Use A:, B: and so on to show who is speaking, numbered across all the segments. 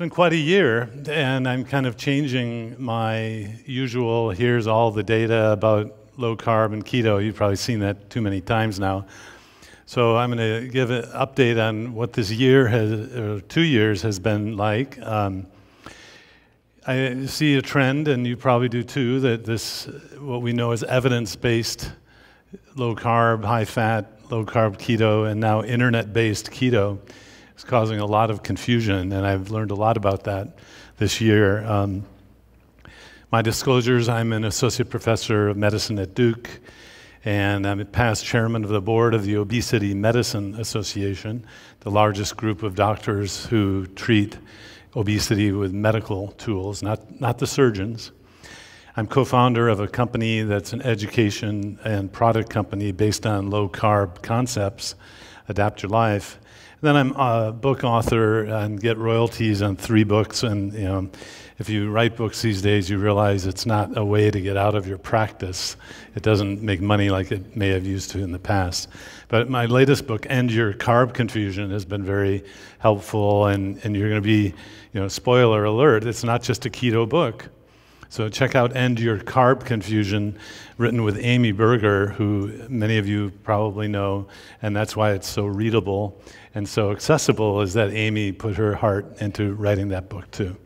A: It's been quite a year, and I'm kind of changing my usual here's all the data about low carb and keto. You've probably seen that too many times now. So I'm going to give an update on what this year has, or two years has been like. Um, I see a trend, and you probably do too, that this, what we know as evidence based low carb, high fat, low carb keto, and now internet based keto causing a lot of confusion, and I've learned a lot about that this year. Um, my disclosures I'm an associate professor of medicine at Duke, and I'm a past chairman of the board of the Obesity Medicine Association, the largest group of doctors who treat obesity with medical tools, not, not the surgeons. I'm co founder of a company that's an education and product company based on low carb concepts, Adapt Your Life. Then I'm a book author and get royalties on three books. And you know, if you write books these days, you realize it's not a way to get out of your practice. It doesn't make money like it may have used to in the past. But my latest book, End Your Carb Confusion, has been very helpful. And, and you're going to be, you know, spoiler alert, it's not just a keto book. So check out End Your Carb Confusion, written with Amy Berger, who many of you probably know, and that's why it's so readable and so accessible, is that Amy put her heart into writing that book too.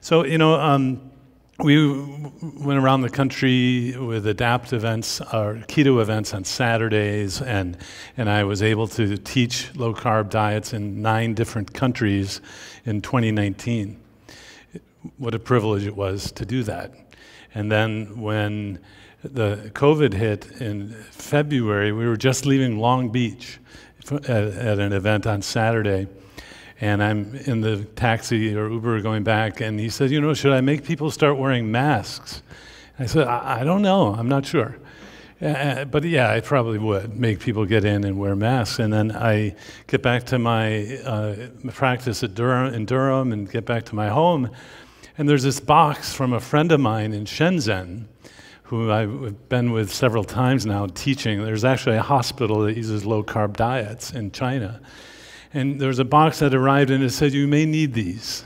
A: So, you know, um, we went around the country with adapt events or keto events on Saturdays, and, and I was able to teach low carb diets in nine different countries in 2019 what a privilege it was to do that. And then when the COVID hit in February, we were just leaving Long Beach at, at an event on Saturday. And I'm in the taxi or Uber going back, and he said, You know, should I make people start wearing masks? I said, I, I don't know. I'm not sure. Uh, but yeah, I probably would make people get in and wear masks. And then I get back to my uh, practice at Durham, in Durham and get back to my home. And there's this box from a friend of mine in Shenzhen, who I've been with several times now teaching. There's actually a hospital that uses low carb diets in China. And there was a box that arrived and it said, You may need these.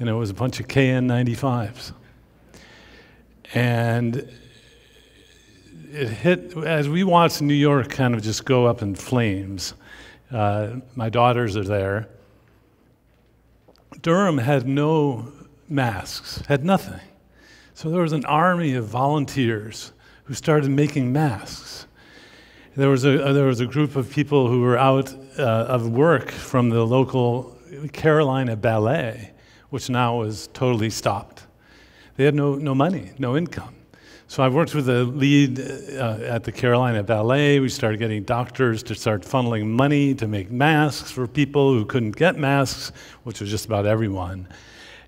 A: And it was a bunch of KN95s. And it hit, as we watched New York kind of just go up in flames, uh, my daughters are there. Durham had no masks, had nothing. So there was an army of volunteers who started making masks. There was a, uh, there was a group of people who were out uh, of work from the local Carolina Ballet, which now was totally stopped. They had no, no money, no income. So I worked with the lead uh, at the Carolina Ballet. We started getting doctors to start funneling money to make masks for people who couldn't get masks, which was just about everyone.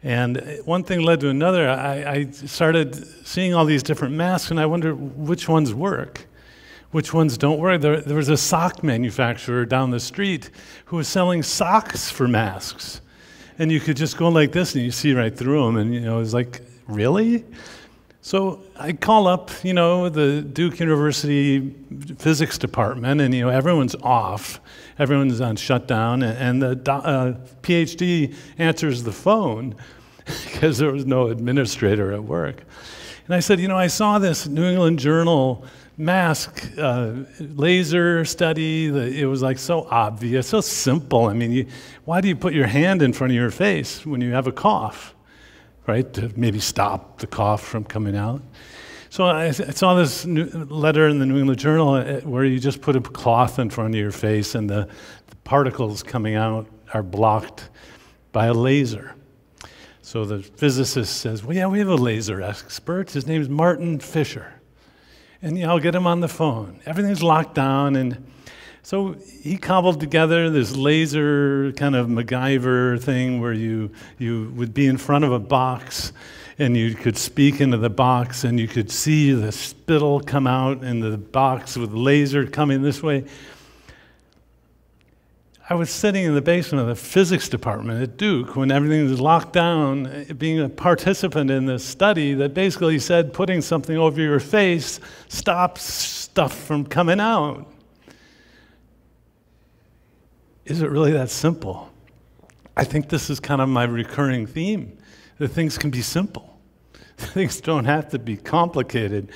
A: And one thing led to another. I, I, started seeing all these different masks, and I wondered which ones work, which ones don't work. There, there, was a sock manufacturer down the street who was selling socks for masks. And you could just go like this, and you see right through them. And you know, it was like, really? So I call up, you know, the Duke University physics department, and you know, everyone's off, everyone's on shutdown, and, the uh, PhD answers the phone because there was no administrator at work. And I said, you know, I saw this New England Journal mask uh, laser study. it was like so obvious, so simple. I mean, you, why do you put your hand in front of your face when you have a cough? Right, to maybe stop the cough from coming out. So I, saw this letter in the New England Journal uh, where you just put a cloth in front of your face and the, the particles coming out are blocked by a laser. So the physicist says, Well, yeah, we have a laser expert. His name's Martin Fischer. And yeah, I'll get him on the phone. Everything's locked down, and so he cobbled together this laser kind of MacGyver thing where you, you would be in front of a box and you could speak into the box and you could see the spittle come out in the box with laser coming this way. I was sitting in the basement of the physics department at Duke when everything was locked down, being a participant in this study that basically said putting something over your face stops stuff from coming out. Is it really that simple? I think this is kind of my recurring theme that things can be simple, things don't have to be complicated.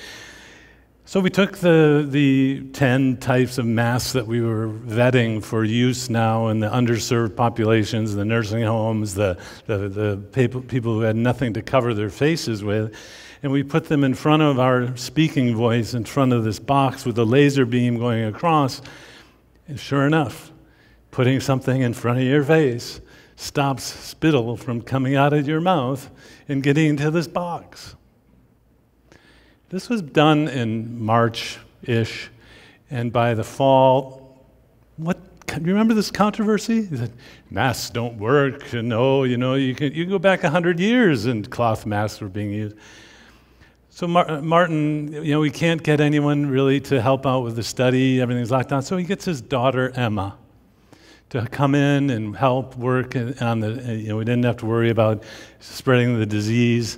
A: So we took the, the 10 types of masks that we were vetting for use now in the underserved populations, the nursing homes, the, the, the people, people who had nothing to cover their faces with, and we put them in front of our speaking voice, in front of this box with a laser beam going across. And sure enough, putting something in front of your face stops spittle from coming out of your mouth and getting into this box. This was done in March ish, and by the fall, what? Do you remember this controversy? That masks don't work. And oh, you know, you can you go back hundred years and cloth masks were being used. So Mar- uh, Martin, you know, we can't get anyone really to help out with the study. Everything's locked down. So he gets his daughter Emma to come in and help work on the. You know, we didn't have to worry about spreading the disease.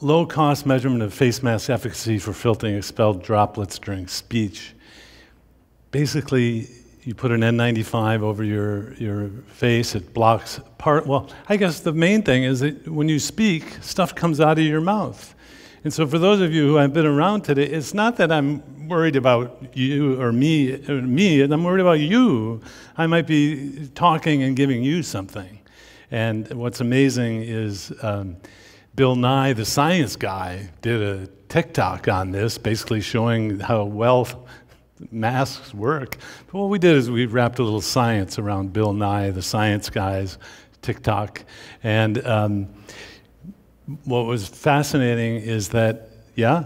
A: Low cost measurement of face mask efficacy for filtering expelled droplets during speech. Basically, you put an N95 over your, your face, it blocks part. Well, I guess the main thing is that when you speak, stuff comes out of your mouth. And so, for those of you who have been around today, it's not that I'm worried about you or me, or me, I'm worried about you. I might be talking and giving you something. And what's amazing is um, Bill Nye, the science guy, did a TikTok on this, basically showing how well masks work. But what we did is we wrapped a little science around Bill Nye, the science guy's TikTok. And um, what was fascinating is that, yeah,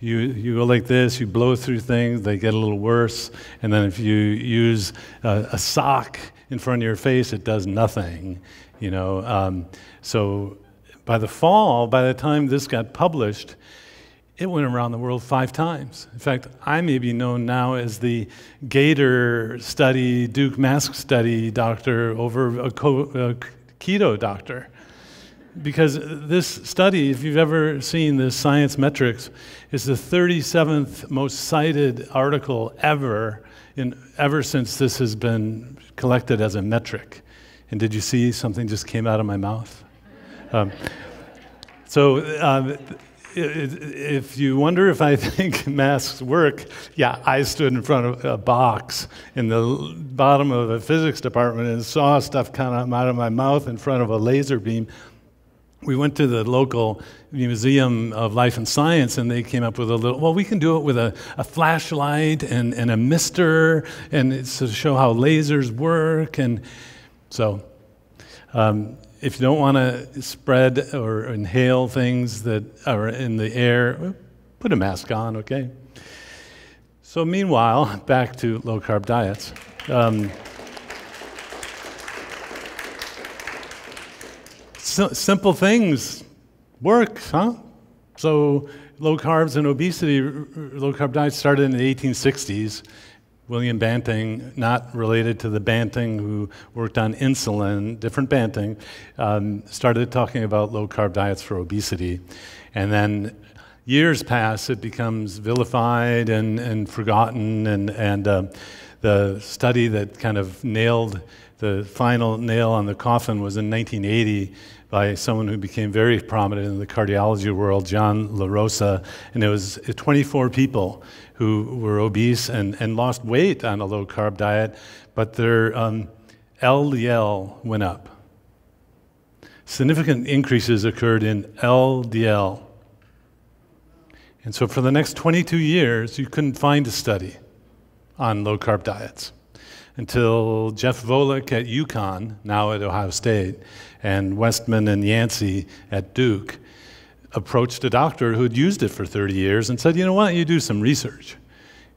A: you, you go like this, you blow through things, they get a little worse. And then if you use a, a sock in front of your face, it does nothing. You know, um, so by the fall, by the time this got published, it went around the world five times. In fact, I may be known now as the Gator study, Duke mask study doctor over a, a keto doctor. Because this study, if you've ever seen the Science Metrics, is the 37th most cited article ever, in, ever since this has been collected as a metric. And did you see something just came out of my mouth? Um, so um, if you wonder if I think masks work, yeah, I stood in front of a box in the bottom of a physics department and saw stuff come out of my mouth in front of a laser beam. We went to the local Museum of Life and Science, and they came up with a little. Well, we can do it with a, a flashlight and, and a mister, and it's to show how lasers work. And so, um, if you don't want to spread or inhale things that are in the air, put a mask on, okay? So, meanwhile, back to low carb diets. Um, simple things work, huh? So, low carbs and obesity, low carb diets started in the 1860s William Banting, not related to the Banting who worked on insulin, different Banting, um, started talking about low carb diets for obesity. And then years pass, it becomes vilified and, and forgotten. And, and uh, the study that kind of nailed the final nail on the coffin was in 1980 by someone who became very prominent in the cardiology world, John LaRosa. And it was 24 people who were obese and, and lost weight on a low carb diet, but their um, LDL went up. Significant increases occurred in LDL. And so for the next 22 years, you couldn't find a study on low carb diets until Jeff Volek at UConn, now at Ohio State, and Westman and Yancey at Duke approached a doctor who had used it for 30 years and said, you know, why don't you do some research?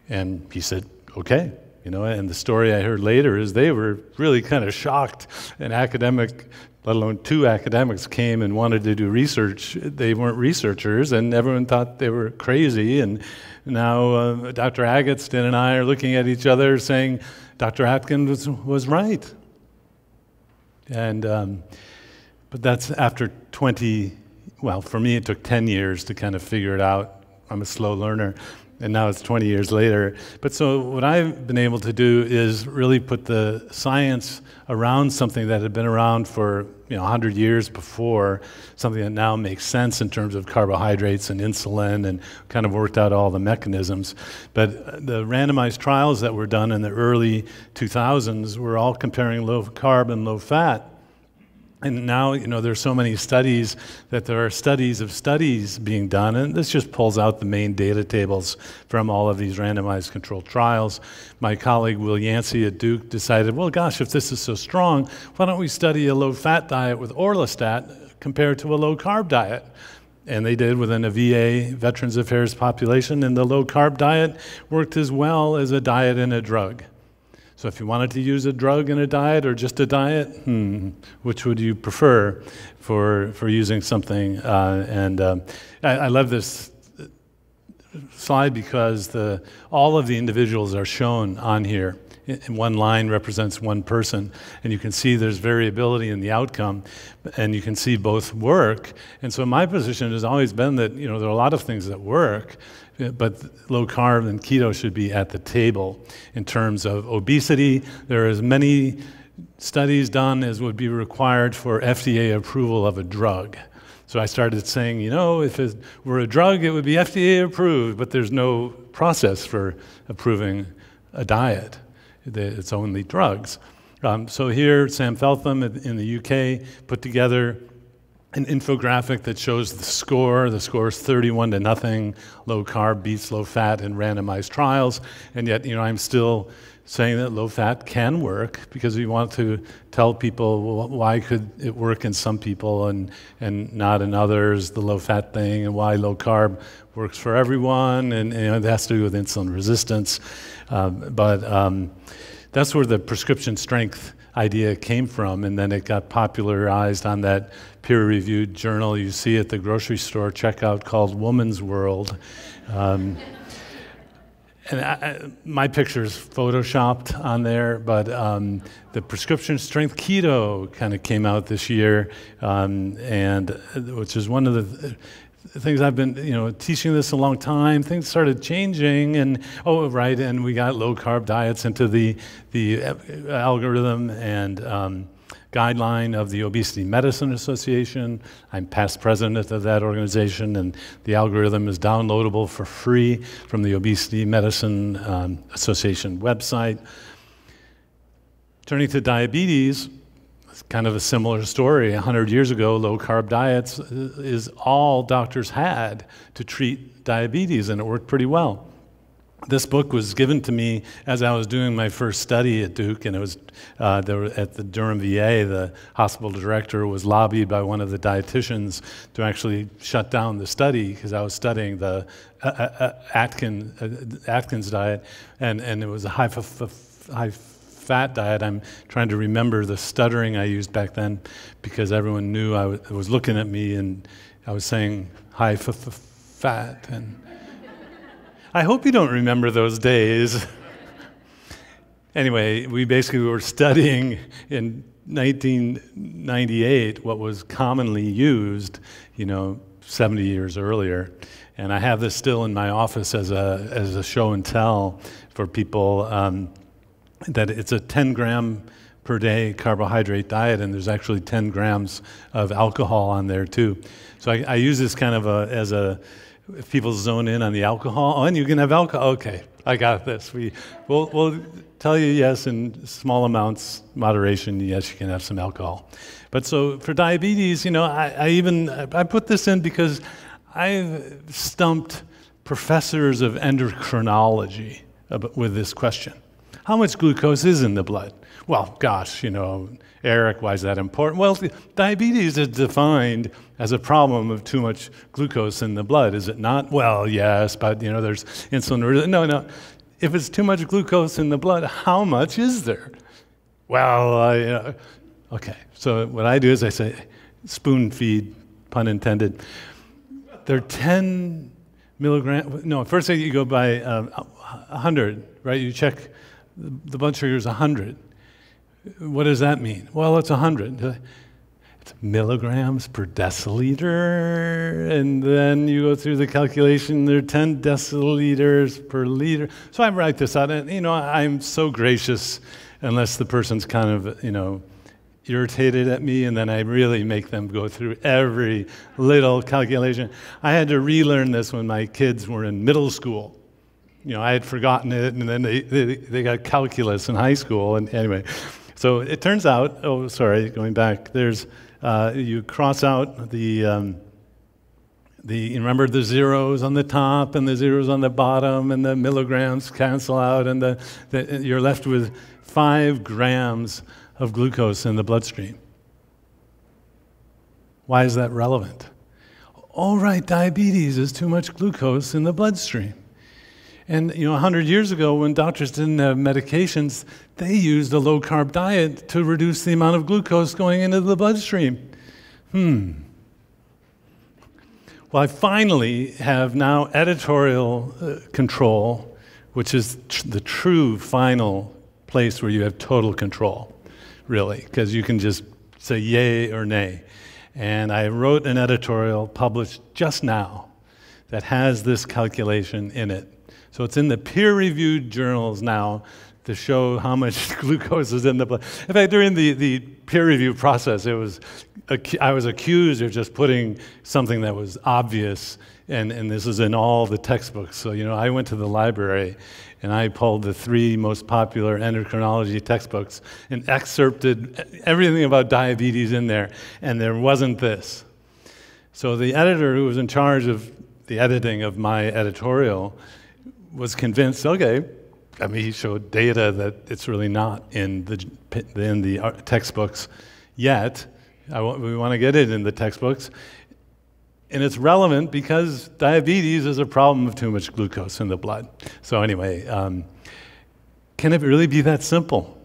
A: And he said, okay. You know, and the story I heard later is they were really kind of shocked. An academic, let alone two academics, came and wanted to do research. They weren't researchers, and everyone thought they were crazy. And now uh, Dr. Agatston and I are looking at each other saying, Dr. Atkins was, was right. And, um, but that's after 20 well, for me, it took 10 years to kind of figure it out. I'm a slow learner. and now it's 20 years later. But so what I've been able to do is really put the science around something that had been around for you know 100 years before, something that now makes sense in terms of carbohydrates and insulin, and kind of worked out all the mechanisms. But uh, the randomized trials that were done in the early 2000s were all comparing low carb and low fat and now, you know, there's so many studies that there are studies of studies being done, and this just pulls out the main data tables from all of these randomized controlled trials. My colleague Will Yancey at Duke decided, well, gosh, if this is so strong, why don't we study a low-fat diet with orlistat compared to a low-carb diet? And they did within a VA Veterans Affairs population, and the low-carb diet worked as well as a diet and a drug. So if you wanted to use a drug in a diet or just a diet, hmm, which would you prefer for, for using something? Uh, and uh, I, I, love this slide because the, all of the individuals are shown on here. One line represents one person, and you can see there's variability in the outcome, and you can see both work. And so my position has always been that you know there are a lot of things that work, but low carb and keto should be at the table in terms of obesity. There are as many studies done as would be required for FDA approval of a drug. So I started saying, you know, if it were a drug, it would be FDA approved, but there's no process for approving a diet. It's only drugs. Um, so here, Sam Feltham in the UK put together an infographic that shows the score. The score is 31 to nothing. Low carb beats low fat in randomized trials. And yet, you know, I'm still saying that low fat can work because we want to tell people why could it work in some people and, and not in others, the low fat thing, and why low carb works for everyone. And, it has to do with insulin resistance. Um, but um, that's where the prescription strength idea came from, and then it got popularized on that peer-reviewed journal you see at the grocery store checkout called Woman's World. Um, and I, my picture's photoshopped on there, but um, the prescription strength keto kind of came out this year, um, and which is one of the things I've been, you know, teaching this a long time. Things started changing, and oh, right, and we got low carb diets into the the algorithm and um, guideline of the Obesity Medicine Association. I'm past president of that organization, and the algorithm is downloadable for free from the Obesity Medicine um, Association website. Turning to diabetes, kind of a similar story. 100 years ago, low carb diets is all doctors had to treat diabetes, and it worked pretty well. This book was given to me as I was doing my first study at Duke, and it was uh, at the Durham VA. The hospital director was lobbied by one of the dietitians to actually shut down the study because I was studying the uh, uh, uh Atkins, uh, Atkins diet, and, and it was a high, high fat diet, I'm trying to remember the stuttering I used back then because everyone knew I was looking at me and I was saying high f- fat. And I hope you don't remember those days. anyway, we basically were studying in 1998 what was commonly used, you know, 70 years earlier. And I have this still in my office as a, as a show and tell for people. Um, that it's a 10 gram per day carbohydrate diet, and there's actually 10 grams of alcohol on there too. So I, I use this kind of a, as a, if people zone in on the alcohol, oh, and you can have alcohol. Okay, I got this. We, we'll, we'll tell you yes in small amounts, moderation. Yes, you can have some alcohol. But so for diabetes, you know, I, I even I put this in because I've stumped professors of endocrinology with this question. How much glucose is in the blood? Well, gosh, you know, Eric, why is that important? Well, diabetes is defined as a problem of too much glucose in the blood, is it not? Well, yes, but you know, there's insulin. No, no. If it's too much glucose in the blood, how much is there? Well, uh, okay. So what I do is I say, spoon feed, pun intended. They're 10 milligrams. No, first thing you go by uh, 100, right? You check the blood sugar is 100. What does that mean? Well, it's 100. It's milligrams per deciliter, and then you go through the calculation, there are 10 deciliters per liter. So I write this out, and you know, I'm so gracious unless the person's kind of, you know, irritated at me, and then I really make them go through every little calculation. I had to relearn this when my kids were in middle school. You know, I had forgotten it, and then they, they, they got calculus in high school. And anyway, so it turns out, oh, sorry, going back, there's, uh, you cross out the, um, the, remember the zeros on the top and the zeros on the bottom, and the milligrams cancel out, and the, the, you're left with five grams of glucose in the bloodstream. Why is that relevant? All right, diabetes is too much glucose in the bloodstream. And you know, 100 years ago, when doctors didn't have medications, they used a low carb diet to reduce the amount of glucose going into the bloodstream. Hmm. Well, I finally have now editorial uh, control, which is tr- the true final place where you have total control really, because you can just say yay or nay. And I wrote an editorial published just now that has this calculation in it. So it's in the peer reviewed journals now to show how much glucose is in the blood. In fact, during the, the peer review process, it was, I was accused of just putting something that was obvious, and, and this is in all the textbooks. So, you know, I went to the library and I pulled the three most popular endocrinology textbooks and excerpted everything about diabetes in there, and there wasn't this. So the editor who was in charge of the editing of my editorial was convinced, okay, I mean, he showed data that it's really not in the, in the uh, textbooks yet. we want to get it in the textbooks. And it's relevant because diabetes is a problem of too much glucose in the blood. So, anyway, um, can it really be that simple?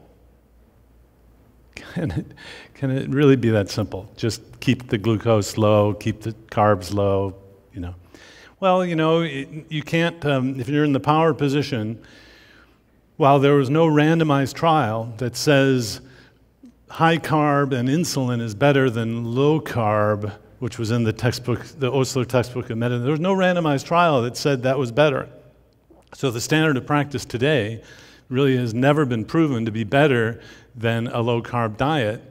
A: Can it, can it really be that simple? Just keep the glucose low, keep the carbs low, you know. Well, you know, you can't, um, if you're in the power position, while there was no randomized trial that says high carb and insulin is better than low carb which was in the textbook, the Osler textbook of medicine. There was no randomized trial that said that was better. So the standard of practice today really has never been proven to be better than a low carb diet.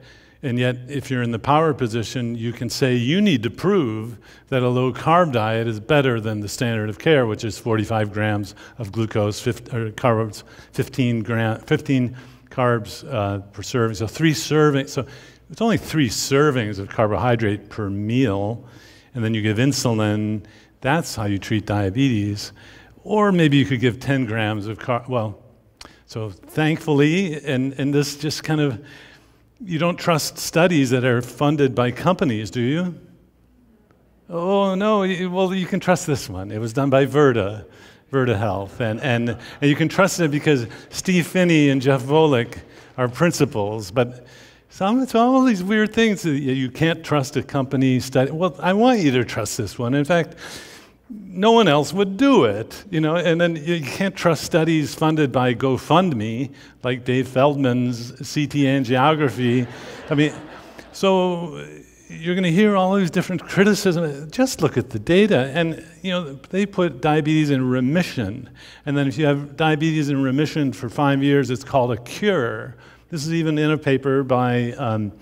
A: And yet, if you're in the power position, you can say you need to prove that a low carb diet is better than the standard of care, which is 45 grams of glucose, 50, or carbs, 15, gram, 15 carbs uh, per serving. So three servings. So it's only three servings of carbohydrate per meal, and then you give insulin. That's how you treat diabetes. Or maybe you could give 10 grams of car. Well, so thankfully, and, and this just kind of, you don't trust studies that are funded by companies, do you? Oh, no. Well, you can trust this one. It was done by Virta, Virta Health. And, and, and you can trust it because Steve Phinney and Jeff Volek are principals. But some, it's all these weird things. You can't trust a company study. Well, I want you to trust this one. In fact, no one else would do it, you know. And then you can't trust studies funded by GoFundMe, like Dave Feldman's CT angiography. I mean, so you're going to hear all these different criticisms. Just look at the data, and you know they put diabetes in remission, and then if you have diabetes in remission for five years, it's called a cure. This is even in a paper by, um,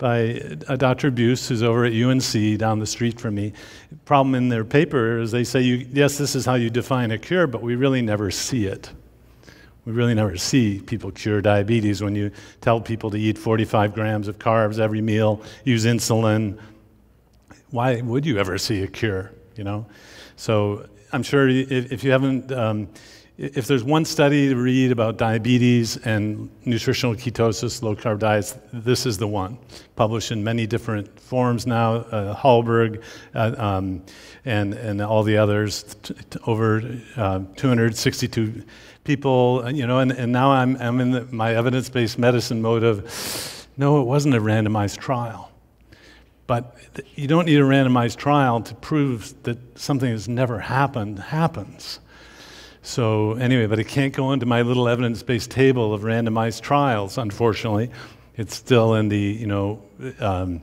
A: by Dr. Buse, who's over at UNC down the street from me. Problem in their paper is they say, you, yes, this is how you define a cure, but we really never see it. We really never see people cure diabetes when you tell people to eat 45 grams of carbs every meal, use insulin. Why would you ever see a cure? You know, so I'm sure if, if you haven't um, if there's one study to read about diabetes and nutritional ketosis, low carb diets, this is the one. Published in many different forms now, uh, Hallberg uh, um, and, and all the others, over uh, 262 people, you know, and, and now I'm, I'm in the, my evidence based medicine mode of no, it wasn't a randomized trial. But you don't need a randomized trial to prove that something that's never happened happens. So, anyway, but it can't go into my little evidence based table of randomized trials, unfortunately. It's still in the, you know, um,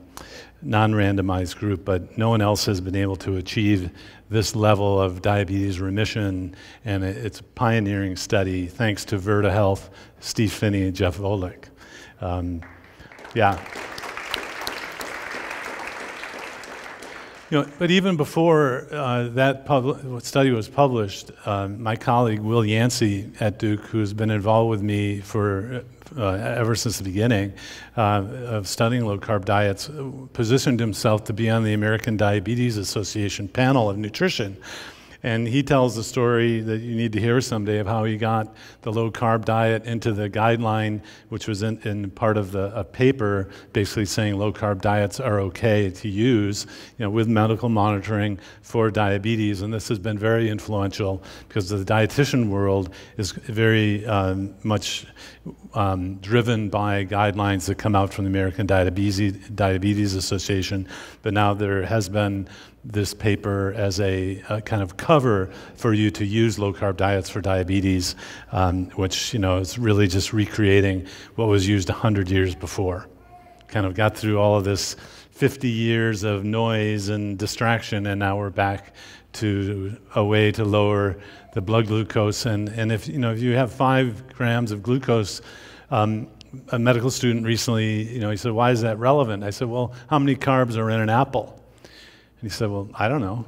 A: non randomized group, but no one else has been able to achieve this level of diabetes remission. And it's a pioneering study thanks to Virta Health, Steve Phinney, and Jeff Volek. Um, yeah. You know, but even before uh, that pub- study was published, uh, my colleague Will Yancey at Duke, who's been involved with me for uh, ever since the beginning uh, of studying low carb diets, positioned himself to be on the American Diabetes Association panel of nutrition. And he tells the story that you need to hear someday of how he got the low carb diet into the guideline, which was in, in part of the a paper basically saying low carb diets are okay to use you know, with medical monitoring for diabetes. And this has been very influential because the dietitian world is very um, much um, driven by guidelines that come out from the American Diabetes, Diabetes Association. But now there has been this paper as a, a, kind of cover for you to use low carb diets for diabetes, um, which you know is really just recreating what was used 100 years before. Kind of got through all of this 50 years of noise and distraction, and now we're back to a way to lower the blood glucose. And, and if you know if you have five grams of glucose, um, a medical student recently, you know, he said, "Why is that relevant?" I said, "Well, how many carbs are in an apple?" And he said, Well, I don't know.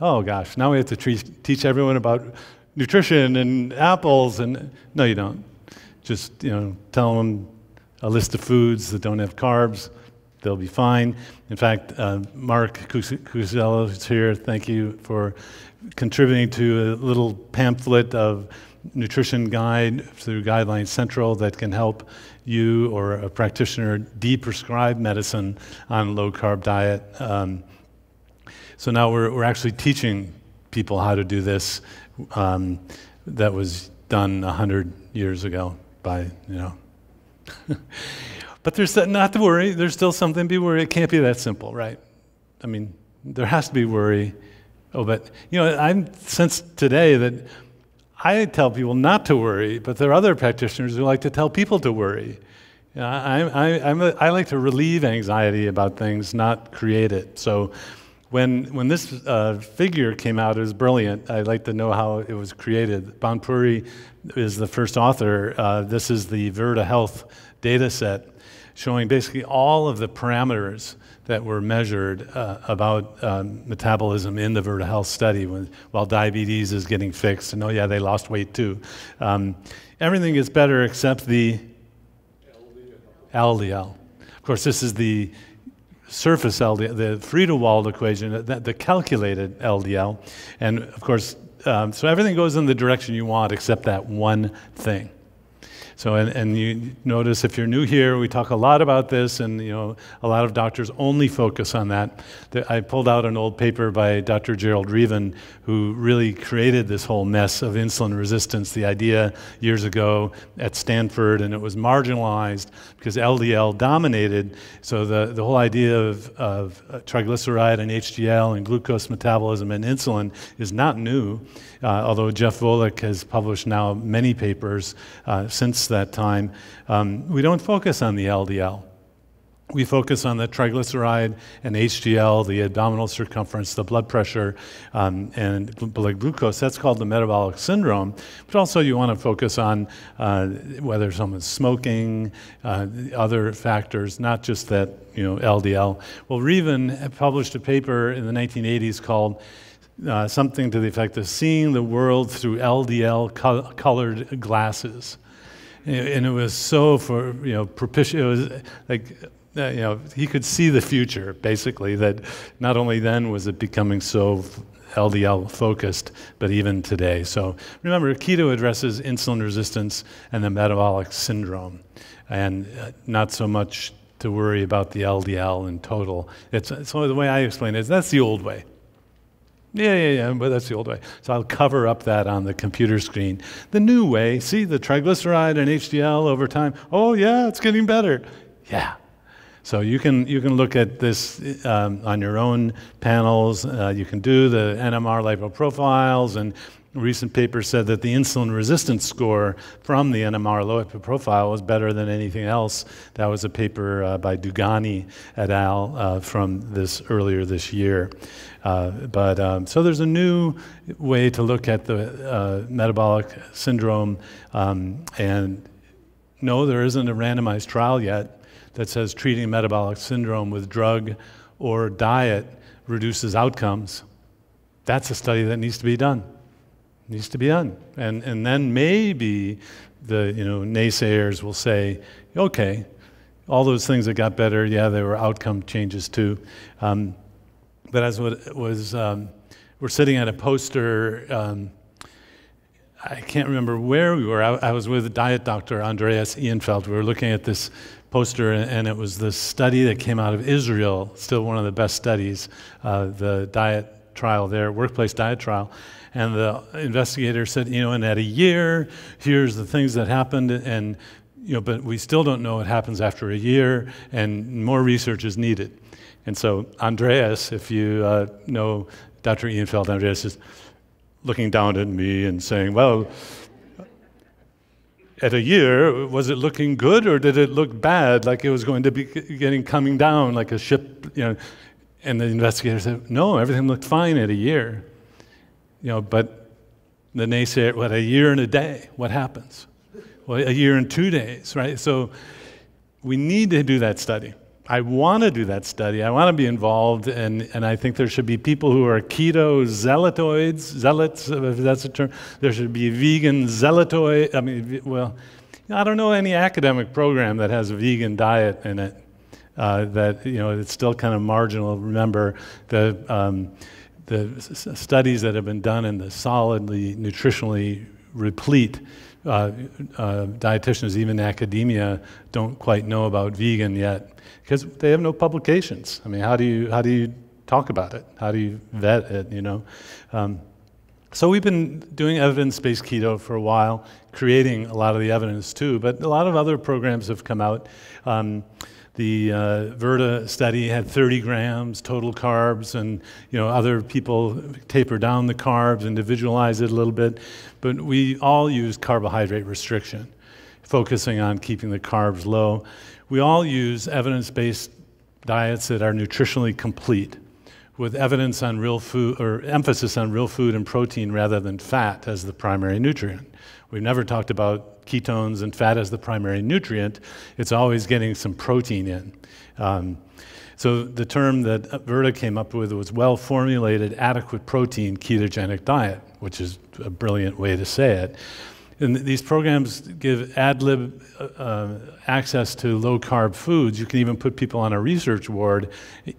A: Oh gosh, now we have to teach everyone about nutrition and apples. And no, you don't. Just you know, tell them a list of foods that don't have carbs. They'll be fine. In fact, uh, Mark Cucuzzella is here. Thank you for contributing to a little pamphlet of nutrition guide through Guidelines Central that can help you or a practitioner deprescribe medicine on low carb diet. Um, so now we're, we're actually teaching people how to do this um, that was done 100 years ago by, you know. but there's not to worry. There's still something to be worried. It can't be that simple, right? I mean, there has to be worry. Oh, but, you know, I'm sensed today that I tell people not to worry, but there are other practitioners who like to tell people to worry. You know, I, I, I'm a, I like to relieve anxiety about things, not create it. So, when, when this uh, figure came out, it was brilliant. I'd like to know how it was created. Bhanpuri is the first author. Uh, this is the Virta Health data set showing basically all of the parameters that were measured uh, about um, metabolism in the Virta Health study when, while diabetes is getting fixed. And oh, yeah, they lost weight too. Um, everything is better except the LDL. Of course, this is the surface LDL, the Friedewald equation, the, the calculated LDL. And of course, um, so everything goes in the direction you want except that one thing. So, and, and you notice if you're new here, we talk a lot about this, and you know, a lot of doctors only focus on that. I pulled out an old paper by Dr. Gerald Reaven, who really created this whole mess of insulin resistance. The idea years ago at Stanford, and it was marginalized because LDL dominated. So the, the whole idea of, of triglyceride and HDL and glucose metabolism and insulin is not new. Uh, although Jeff Volek has published now many papers uh, since that time, um, we don't focus on the LDL. We focus on the triglyceride and HDL, the abdominal circumference, the blood pressure, um, and blood glucose. That's called the metabolic syndrome. But also, you want to focus on uh, whether someone's smoking, uh, other factors, not just that you know LDL. Well, Reaven published a paper in the 1980s called uh, something to the effect of seeing the world through LDL co- colored glasses. And it was so for, you know, propitious, it was like, uh, you know, he could see the future, basically, that not only then was it becoming so LDL focused, but even today. So remember, keto addresses insulin resistance and the metabolic syndrome, and uh, not so much to worry about the LDL in total. It's, so the way I explain it is that's the old way. Yeah, yeah, yeah, but that's the old way. So I'll cover up that on the computer screen. The new way, see the triglyceride and HDL over time. Oh, yeah, it's getting better. Yeah. So you can, you can look at this um, on your own panels. Uh, you can do the NMR lipoprofiles and recent paper said that the insulin resistance score from the NMR low profile was better than anything else. That was a paper uh, by Dugani et al. Uh, from this earlier this year. Uh, but um, so there's a new way to look at the uh, metabolic syndrome, um, and no, there isn't a randomized trial yet that says treating metabolic syndrome with drug or diet reduces outcomes. That's a study that needs to be done needs to be done. And, and then maybe the you know, naysayers will say, okay, all those things that got better, yeah, there were outcome changes too. Um, but as what was, um, we're sitting at a poster, um, I can't remember where we were. I, I, was with diet doctor Andreas Eenfeldt. We were looking at this poster, and it was the study that came out of Israel, still one of the best studies, uh, the diet trial there, workplace diet trial. And the investigator said, you know, and at a year, here's the things that happened, and you know, but we still don't know what happens after a year, and more research is needed. And so Andreas, if you uh, know Dr. Eenfeldt, Andreas is looking down at me and saying, well, at a year, was it looking good or did it look bad, like it was going to be getting coming down like a ship, you know? And the investigator said, no, everything looked fine at a year. You know, but the naysayer, what, a year and a day, what happens? Well, a year and two days, right? So we need to do that study. I want to do that study. I want to be involved, and, and I think there should be people who are keto zealotoids, zealots, if that's a term. There should be vegan zealotoid. I mean, well, I don't know any academic program that has a vegan diet in it. Uh, that you know, it's still kind of marginal. Remember the um, the studies that have been done in the solidly nutritionally replete uh, uh, dietitians, even academia, don't quite know about vegan yet because they have no publications. I mean, how do you how do you talk about it? How do you vet it? You know. Um, so we've been doing evidence-based keto for a while, creating a lot of the evidence too. But a lot of other programs have come out. Um, the uh, Virta study had 30 grams total carbs, and you know other people taper down the carbs, individualize it a little bit, but we all use carbohydrate restriction, focusing on keeping the carbs low. We all use evidence-based diets that are nutritionally complete, with evidence on real food or emphasis on real food and protein rather than fat as the primary nutrient. We've never talked about ketones and fat as the primary nutrient. It's always getting some protein in. Um, so the term that Virta came up with was well formulated, adequate protein ketogenic diet, which is a brilliant way to say it. And these programs give ad lib uh, access to low carb foods. You can even put people on a research ward,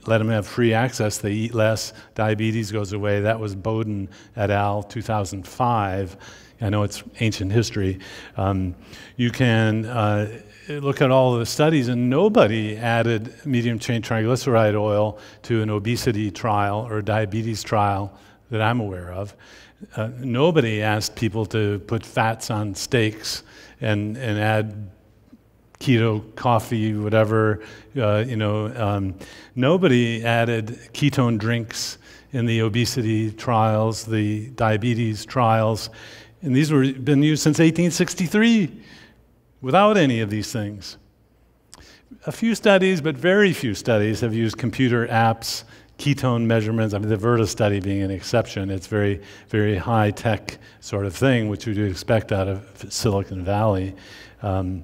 A: let them have free access. They eat less, diabetes goes away. That was Boden et al. 2005. I know it's ancient history. Um, you can uh, look at all the studies, and nobody added medium chain triglyceride oil to an obesity trial or diabetes trial that I'm aware of. Uh, nobody asked people to put fats on steaks and, and add keto coffee, whatever. Uh, you know, um, nobody added ketone drinks in the obesity trials, the diabetes trials. And these were been used since 1863 without any of these things. A few studies, but very few studies, have used computer apps, ketone measurements. I mean, the Virta study being an exception. It's very, very high tech sort of thing, which you would expect out of Silicon Valley. Um,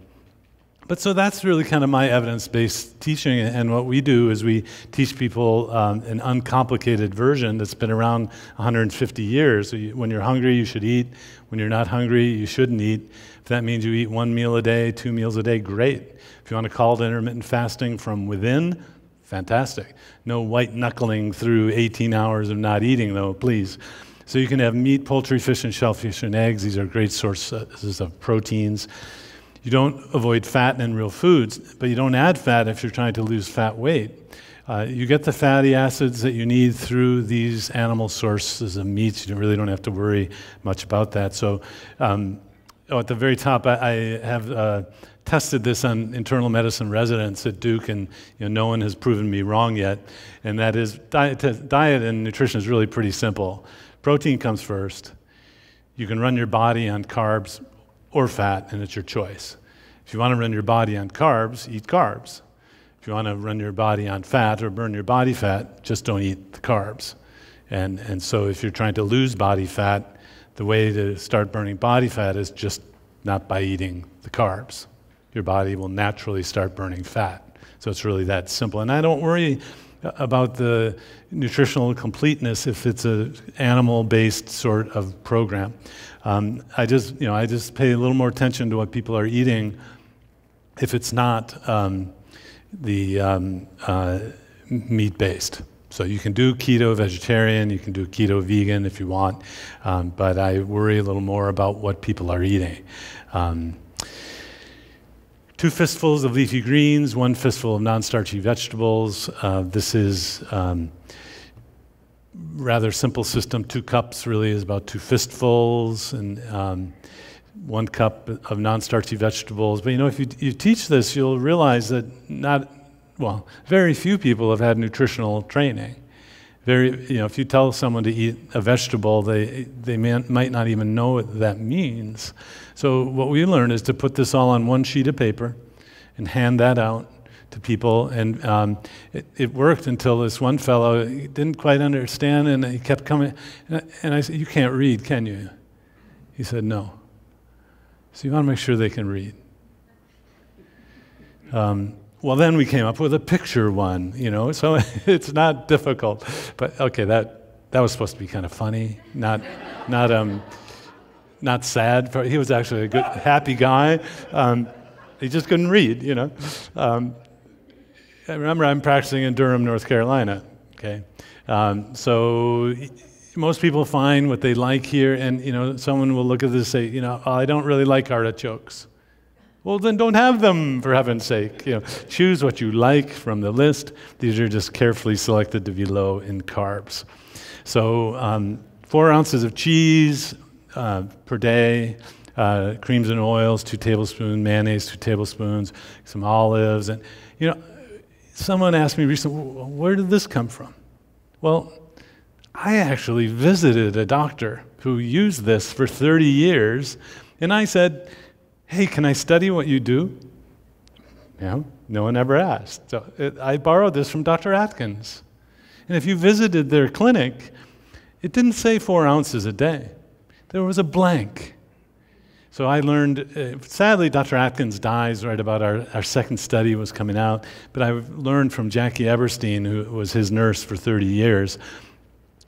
A: but so that's really kind of my evidence based teaching. And what we do is we teach people um, an uncomplicated version that's been around 150 years. When you're hungry, you should eat. When you're not hungry, you shouldn't eat. If that means you eat one meal a day, two meals a day, great. If you want to call it intermittent fasting from within, fantastic. No white knuckling through 18 hours of not eating, though, please. So you can have meat, poultry, fish, and shellfish and eggs. These are great sources of proteins. You don't avoid fat in real foods, but you don't add fat if you're trying to lose fat weight. Uh, you get the fatty acids that you need through these animal sources of meats. You really don't have to worry much about that. So, um, oh, at the very top, I, I have uh, tested this on internal medicine residents at Duke, and you know, no one has proven me wrong yet. And that is diet, diet and nutrition is really pretty simple. Protein comes first, You can run your body on carbs or fat, and it's your choice. If you want to run your body on carbs, eat carbs. If you want to run your body on fat or burn your body fat, just don't eat the carbs. And, and so if you're trying to lose body fat, the way to start burning body fat is just not by eating the carbs. Your body will naturally start burning fat. So it's really that simple. And I don't worry about the nutritional completeness if it's an animal-based sort of program. Um, I just, you know, I just pay a little more attention to what people are eating if it's not um, the um, uh, meat-based. So you can do keto vegetarian, you can do keto vegan if you want, um, but I worry a little more about what people are eating. Um, two fistfuls of leafy greens, one fistful of non-starchy vegetables. Uh, this is um, rather simple system. Two cups really is about two fistfuls, and um, one cup of non-starchy vegetables. But you know, if you, you teach this, you'll realize that not well, very few people have had nutritional training. Very, you know, if you tell someone to eat a vegetable, they, they may, might not even know what that means. So, what we learned is to put this all on one sheet of paper and hand that out to people. And um, it, it, worked until this one fellow didn't quite understand and he kept coming. And I, and I said, You can't read, can you? He said, No. So, you want to make sure they can read. Um, well, then we came up with a picture one, you know, so it's not difficult. But okay, that, that was supposed to be kind of funny, not, not, um, not sad. He was actually a good, happy guy. Um, he just couldn't read, you know. Um, remember I'm practicing in Durham, North Carolina, okay? Um, so most people find what they like here, and, you know, someone will look at this and say, you know, oh, I don't really like artichokes. Well, then don't have them, for heaven's sake. You know, choose what you like from the list. These are just carefully selected to be low in carbs. So, um, four ounces of cheese uh, per day, uh, creams and oils, two tablespoons, mayonnaise, two tablespoons, some olives. And, you know, someone asked me recently, where did this come from? Well, I actually visited a doctor who used this for 30 years, and I said, hey, can I study what you do? Know, no one ever asked. So it, I borrowed this from Dr. Atkins. And if you visited their clinic, it didn't say four ounces a day. There was a blank. So I learned, uh, sadly, Dr. Atkins dies right about our, our second study was coming out, but I learned from Jackie Eberstein, who was his nurse for 30 years.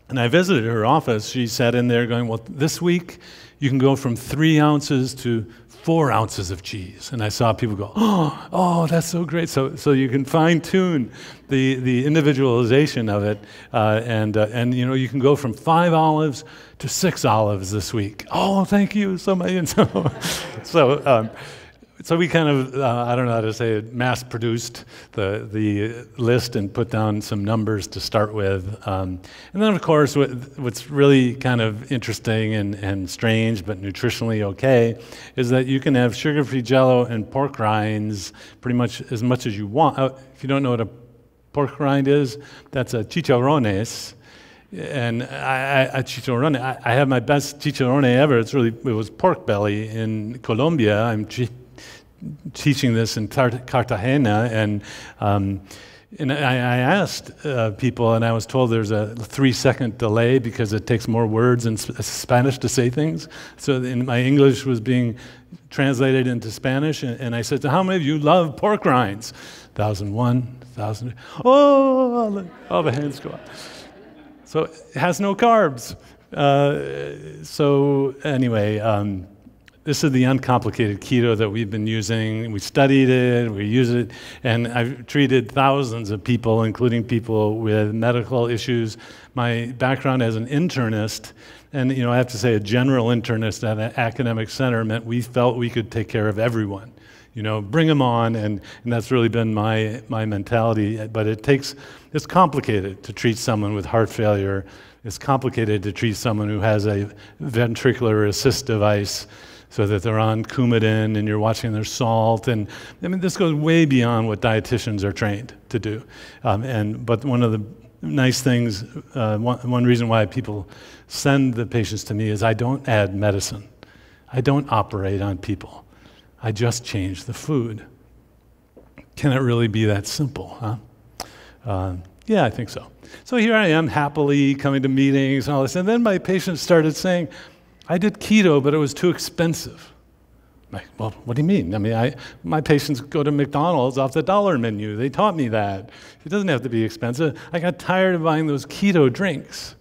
A: And I visited her office. She sat in there going, Well, this week you can go from three ounces to four ounces of cheese. And I saw people go, oh, oh, that's so great. So, so you can fine tune the, the individualization of it. Uh, and, uh, and, you know, you can go from five olives to six olives this week. Oh, thank you so much. And so, so um, so we kind of, uh, I don't know how to say it, mass produced the, the list and put down some numbers to start with. Um, and then, of course, what, what's really kind of interesting and, and strange but nutritionally okay is that you can have sugar free jello and pork rinds pretty much as much as you want. Uh, if you don't know what a pork rind is, that's a chicharrones and I, I, chicharrone, I, I, have my best chicharrone ever. It's really, it was pork belly in Colombia. I'm teaching this in Cartagena, and um, and I, I asked uh, people, and I was told there's a three-second delay because it takes more words in Spanish to say things. So in, my English was being translated into Spanish, and, and I said, to "How many of you love pork rinds?" Thousand one, thousand. Oh, all the, all the hands go up. So it has no carbs. Uh, so anyway. Um, this is the uncomplicated keto that we've been using. We studied it, we use it, and I've treated thousands of people, including people with medical issues. My background as an internist, and you know, I have to say, a general internist at an academic center meant we felt we could take care of everyone. You know, bring them on, and, and that's really been my, my mentality. But it takes, it's complicated to treat someone with heart failure. It's complicated to treat someone who has a ventricular assist device so that they're on Coumadin and you're watching their salt. And I mean, this goes way beyond what dietitians are trained to do. Um, and, but one of the nice things, uh, one, one reason why people send the patients to me is I don't add medicine. I don't operate on people. I just changed the food. Can it really be that simple, huh? Uh, yeah, I think so. So here I am, happily coming to meetings and all this. And then my patients started saying, I did keto, but it was too expensive. Like, well, what do you mean? I mean, I, my patients go to McDonald's off the dollar menu. They taught me that. It doesn't have to be expensive. I got tired of buying those keto drinks.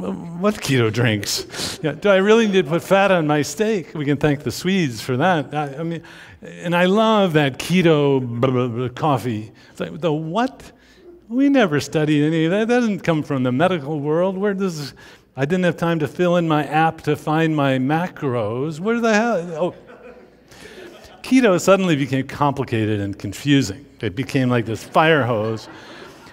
A: What keto drinks? Yeah, do I really need to put fat on my steak? We can thank the Swedes for that. I, I mean, and I love that keto blah, blah, blah, coffee. It's like, the what? We never studied any of that. That doesn't come from the medical world. Where does I didn't have time to fill in my app to find my macros. Where the hell? Oh. Keto suddenly became complicated and confusing. It became like this fire hose.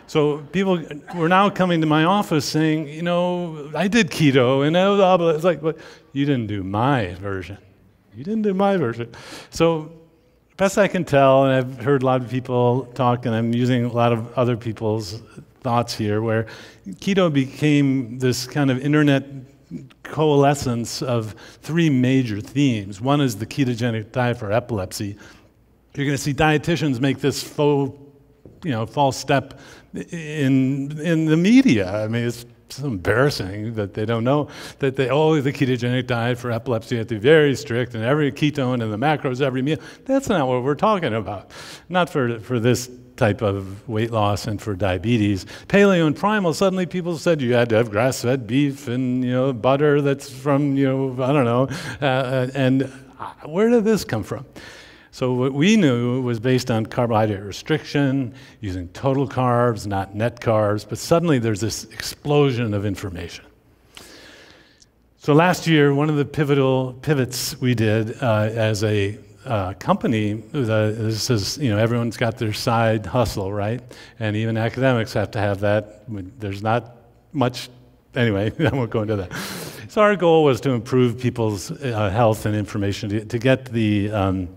A: So people were now coming to my office saying, you know, I did keto, and I was, it's like, but you didn't do my version. You didn't do my version. So best I can tell, and I've heard a lot of people talk, and I'm using a lot of other people's thoughts here, where keto became this kind of internet coalescence of three major themes. One is the ketogenic diet for epilepsy. You're going to see dietitians make this faux, you know, false step in in the media. I mean, it's embarrassing that they don't know that they, oh, the ketogenic diet for epilepsy has to be very strict and every ketone and the macros every meal. That's not what we're talking about. Not for, for this type of weight loss and for diabetes. Paleo and primal, suddenly people said you had to have grass-fed beef and, you know, butter that's from, you know, I don't know. Uh, uh and uh, where did this come from? So what we knew was based on carbohydrate restriction, using total carbs, not net carbs, but suddenly there's this explosion of information. So last year, one of the pivotal pivots we did uh, as a uh, company, the, this is, you know, everyone's got their side hustle, right? And even academics have to have that. There's not much, anyway, I won't go into that. So our goal was to improve people's uh, health and information, to, to get the, um,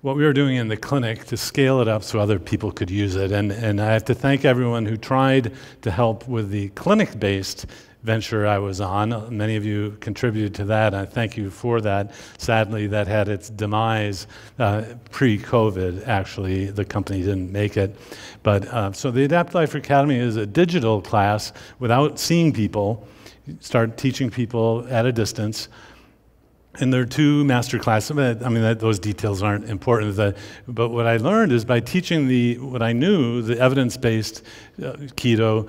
A: what we were doing in the clinic to scale it up so other people could use it. And, and I have to thank everyone who tried to help with the clinic based venture I was on. Many of you contributed to that. I thank you for that. Sadly, that had its demise uh, pre COVID, actually. The company didn't make it. But uh, so the Adapt Life Academy is a digital class without seeing people. Start teaching people at a distance and there are two master classes. I mean, that, those details aren't important. But what I learned is by teaching the what I knew, the evidence-based uh, keto,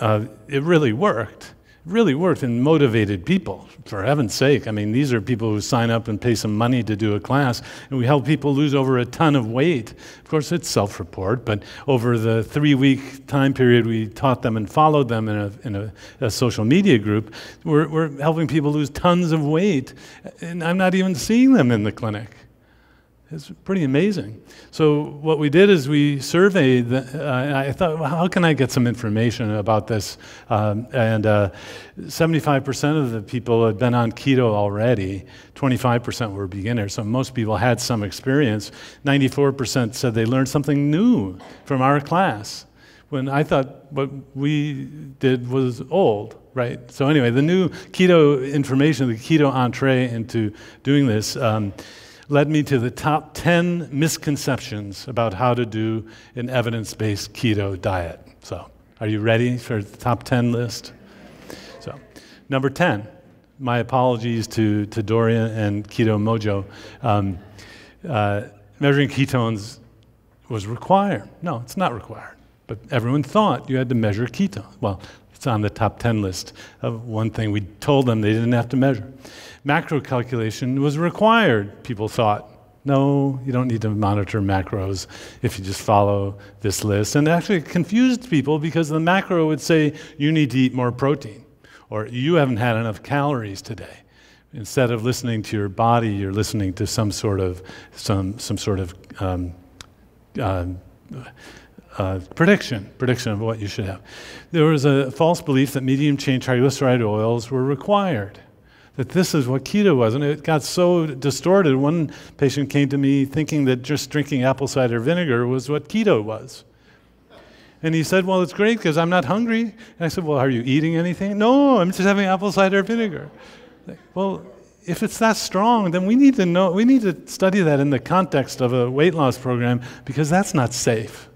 A: uh, it really worked really worked and motivated people, for heaven's sake. I mean, these are people who sign up and pay some money to do a class, and we help people lose over a ton of weight. Of course, it's self report, but over the three week time period we taught them and followed them in a, in a, a social media group, we're, we're helping people lose tons of weight, and I'm not even seeing them in the clinic. It's pretty amazing. So what we did is we surveyed. The, uh, I thought, well, how can I get some information about this? Um, and 75% uh, of the people had been on keto already. 25% were beginners. So most people had some experience. 94% said they learned something new from our class. When I thought what we did was old, right? So anyway, the new keto information, the keto entree into doing this. Um, led me to the top 10 misconceptions about how to do an evidence based keto diet. So, are you ready for the top 10 list? So, number 10, my apologies to, to Dorian and Keto Mojo. Um, uh, measuring ketones was required. No, it's not required. But everyone thought you had to measure ketones. Well, it's on the top 10 list of one thing we told them they didn't have to measure macro calculation was required, people thought. No, you don't need to monitor macros if you just follow this list. And actually, it confused people because the macro would say you need to eat more protein or you haven't had enough calories today. Instead of listening to your body, you're listening to some sort of some some sort of um, uh, uh, prediction prediction of what you should have. There was a false belief that medium chain triglyceride oils were required that this is what keto was. And it got so distorted. One patient came to me thinking that just drinking apple cider vinegar was what keto was. And he said, Well, it's great because I'm not hungry. And I said, Well, are you eating anything? No, I'm just having apple cider vinegar. Well, if it's that strong, then we need to know, we need to study that in the context of a weight loss program because that's not safe.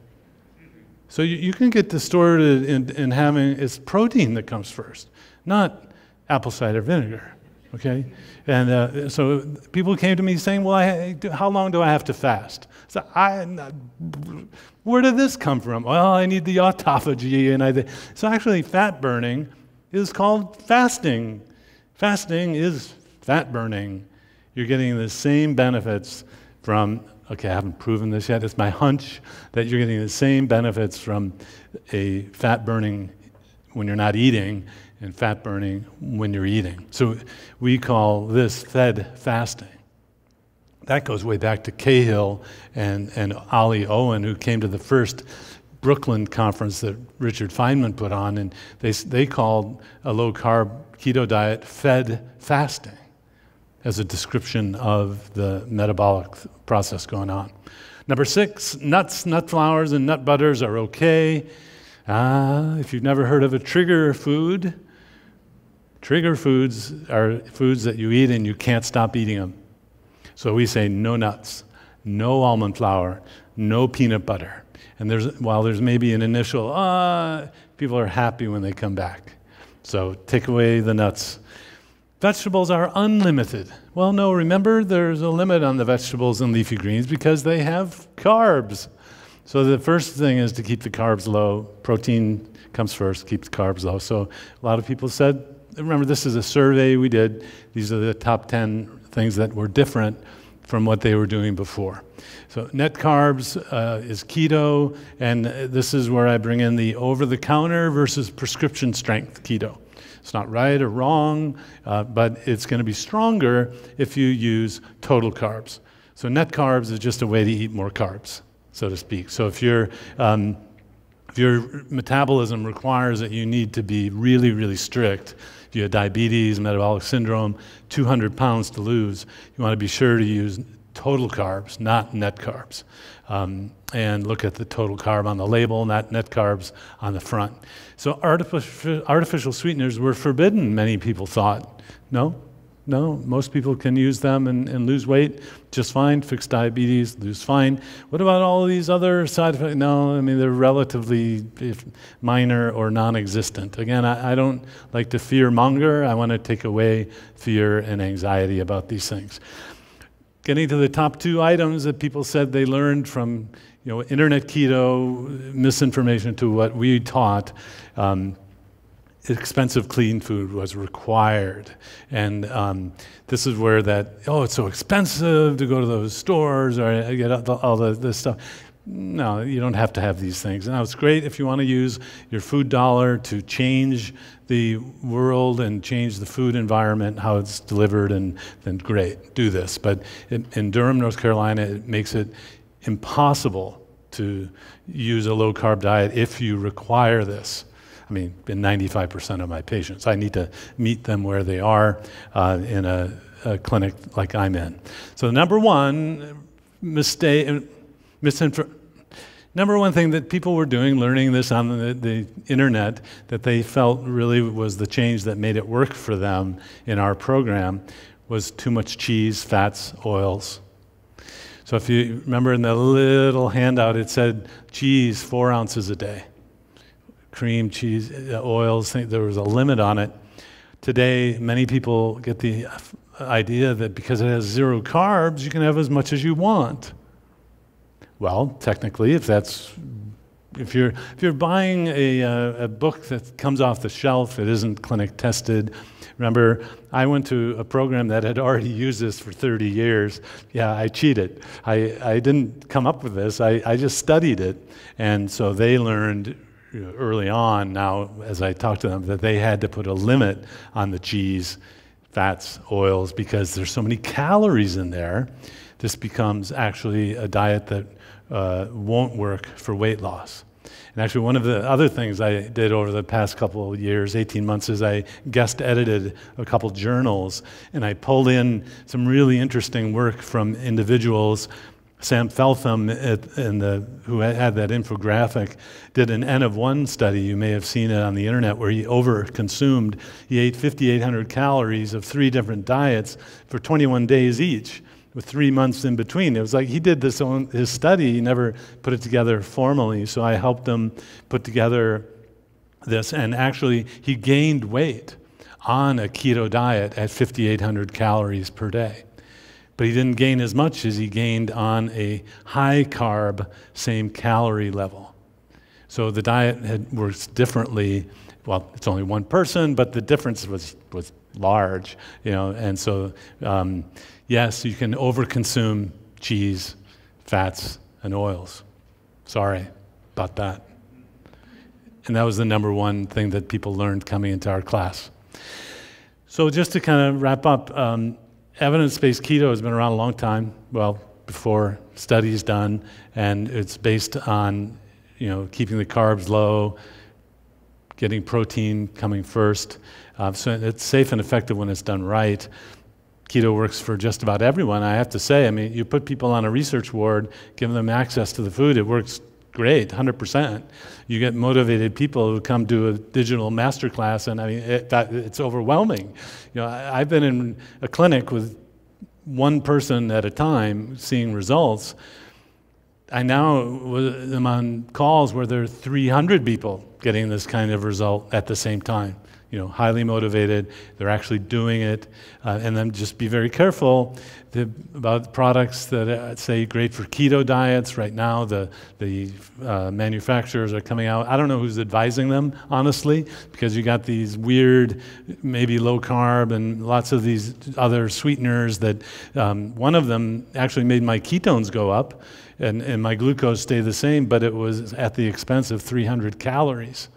A: So you, you can get distorted in, in having, it's protein that comes first, not apple cider vinegar. Okay? And uh, so people came to me saying, Well, I, how long do I have to fast? So I, where did this come from? Well, I need the autophagy. And I, so actually, fat burning is called fasting. Fasting is fat burning. You're getting the same benefits from, okay, I haven't proven this yet. It's my hunch that you're getting the same benefits from a fat burning when you're not eating and fat burning when you're eating. So we call this fed fasting. That goes way back to Cahill and, and Ollie Owen, who came to the first Brooklyn conference that Richard Feinman put on, and they, they called a low carb keto diet fed fasting as a description of the metabolic process going on. Number six, nuts, nut flours, and nut butters are okay. Uh, if you've never heard of a trigger food, trigger foods are foods that you eat and you can't stop eating them. So we say no nuts, no almond flour, no peanut butter. And there's, while there's maybe an initial, ah, people are happy when they come back. So take away the nuts. Vegetables are unlimited. Well, no, remember there's a limit on the vegetables and leafy greens because they have carbs. So the first thing is to keep the carbs low. Protein comes first, keep the carbs low. So a lot of people said, remember, this is a survey we did. These are the top 10 things that were different from what they were doing before. So, net carbs uh, is keto, and this is where I bring in the over the counter versus prescription strength keto. It's not right or wrong, uh, but it's going to be stronger if you use total carbs. So, net carbs is just a way to eat more carbs, so to speak. So, if you're um, if your metabolism requires that you need to be really, really strict, if you have diabetes, metabolic syndrome, 200 pounds to lose, you want to be sure to use total carbs, not net carbs. Um, and look at the total carb on the label, not net carbs on the front. So artificial, artificial sweeteners were forbidden, many people thought. No, no, most people can use them and, and lose weight just fine, fix diabetes, lose fine. What about all these other side effects? No, I mean, they're relatively minor or non existent. Again, I, I, don't like to fear monger. I want to take away fear and anxiety about these things. Getting to the top two items that people said they learned from you know, internet keto, misinformation to what we taught. Um, expensive clean food was required. And um, this is where that, oh, it's so expensive to go to those stores or get all the, this stuff. No, you don't have to have these things. Now, it's great if you want to use your food dollar to change the world and change the food environment, how it's delivered, and then great, do this. But in, in Durham, North Carolina, it makes it impossible to use a low carb diet if you require this. I mean, in 95% of my patients. I need to meet them where they are uh, in a, a, clinic like I'm in. So, number one, mistake, misinformation. Number one thing that people were doing, learning this on the, the, internet, that they felt really was the change that made it work for them in our program, was too much cheese, fats, oils. So if you remember in the little handout, it said cheese four ounces a day cream, cheese, uh, oils. There was a limit on it. Today, many people get the idea that because it has zero carbs, you can have as much as you want. Well, technically, if that's if you're if you're buying a, uh, a book that comes off the shelf, it isn't clinic tested. Remember, I went to a program that had already used this for 30 years. Yeah, I cheated. I, I didn't come up with this. I, I just studied it. And so they learned early on now as I talked to them that they had to put a limit on the cheese, fats, oils because there's so many calories in there. This becomes actually a diet that uh, won't work for weight loss. And actually, one of the other things I did over the past couple of years, 18 months, is I guest edited a couple journals and I pulled in some really interesting work from individuals Sam Feltham, at, in the, who had that infographic, did an N of one study. You may have seen it on the internet where he overconsumed. He ate 5,800 calories of three different diets for 21 days each, with three months in between. It was like he did this on his study. He never put it together formally. So I helped him put together this, and actually he gained weight on a keto diet at 5,800 calories per day but he didn't gain as much as he gained on a high carb, same calorie level. So the diet had, works differently. Well, it's only one person, but the difference was, was large, you know. And so, um, yes, you can overconsume cheese, fats, and oils. Sorry about that. And that was the number one thing that people learned coming into our class. So just to kind of wrap up, um, evidence-based keto has been around a long time. Well, before studies done, and it's based on, you know, keeping the carbs low, getting protein coming first. Uh, so it's safe and effective when it's done right. Keto works for just about everyone. I have to say, I mean, you put people on a research ward, give them access to the food, it works great, 100%. You get motivated people who come to a digital masterclass, and I mean, it, that, it's overwhelming. You know, I, I've been in a clinic with one person at a time seeing results. I now am on calls where there are 300 people getting this kind of result at the same time you know, highly motivated. They're actually doing it. Uh, and then just be very careful about products that uh, say great for keto diets. Right now, the, the uh, manufacturers are coming out. I don't know who's advising them, honestly, because you got these weird, maybe low carb and lots of these other sweeteners that um, one of them actually made my ketones go up and, and my glucose stay the same, but it was at the expense of 300 calories.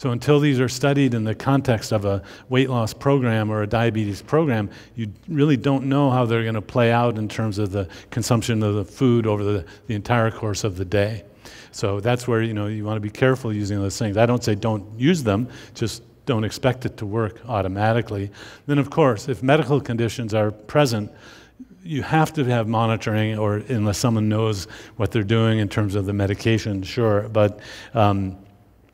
A: So until these are studied in the context of a weight loss program or a diabetes program, you really don't know how they're going to play out in terms of the consumption of the food over the, the entire course of the day. So that's where you know you want to be careful using those things. I don't say don't use them, just don't expect it to work automatically. Then of course, if medical conditions are present, you have to have monitoring, or unless someone knows what they're doing in terms of the medication, sure. But um,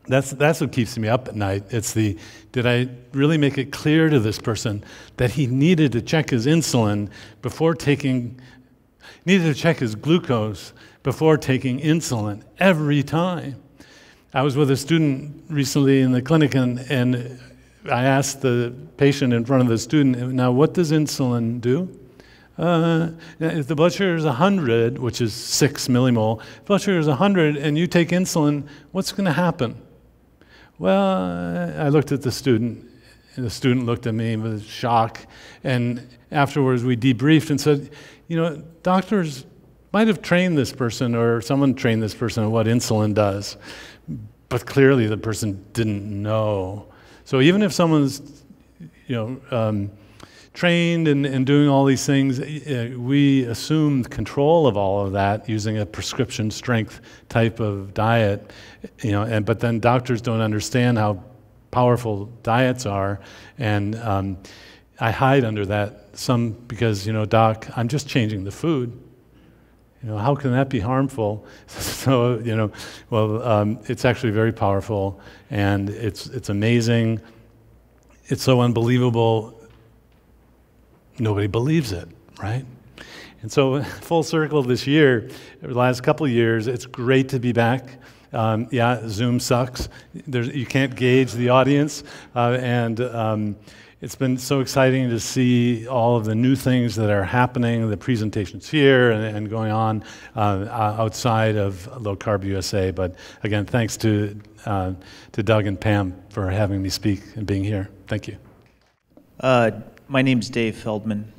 A: that's, that's what keeps me up at night. It's the, did I really make it clear to this person that he needed to check his insulin before taking, needed to check his glucose before taking insulin every time? I was with a student recently in the clinic and, and I asked the patient in front of the student, now what does insulin do? Uh, if the blood sugar is 100, which is 6 millimole, blood sugar is 100 and you take insulin, what's going to happen? Well, I looked at the student, and the student looked at me with shock. And afterwards, we debriefed and said, you know, doctors might have trained this person or someone trained this person on what insulin does, but clearly the person didn't know. So even if someone's, you know, um, trained and, and doing all these things, uh, we assumed control of all of that using a prescription strength type of diet. You know, and, but then doctors don't understand how powerful diets are. And um, I hide under that some because, you know, doc, I'm just changing the food. You know, how can that be harmful? so, you know, well, um, it's actually very powerful and it's, it's amazing. It's so unbelievable nobody believes it, right? And so, full circle this year, the last couple of years, it's great to be back. Um, yeah, Zoom sucks. There's, you can't gauge the audience. Uh, and um, it's been so exciting to see all of the new things that are happening, the presentations here and, and going on uh, outside of Low Carb USA. But again, thanks to, uh, to Doug and Pam for having me speak and being here. Thank you.
B: My name's Dave Feldman.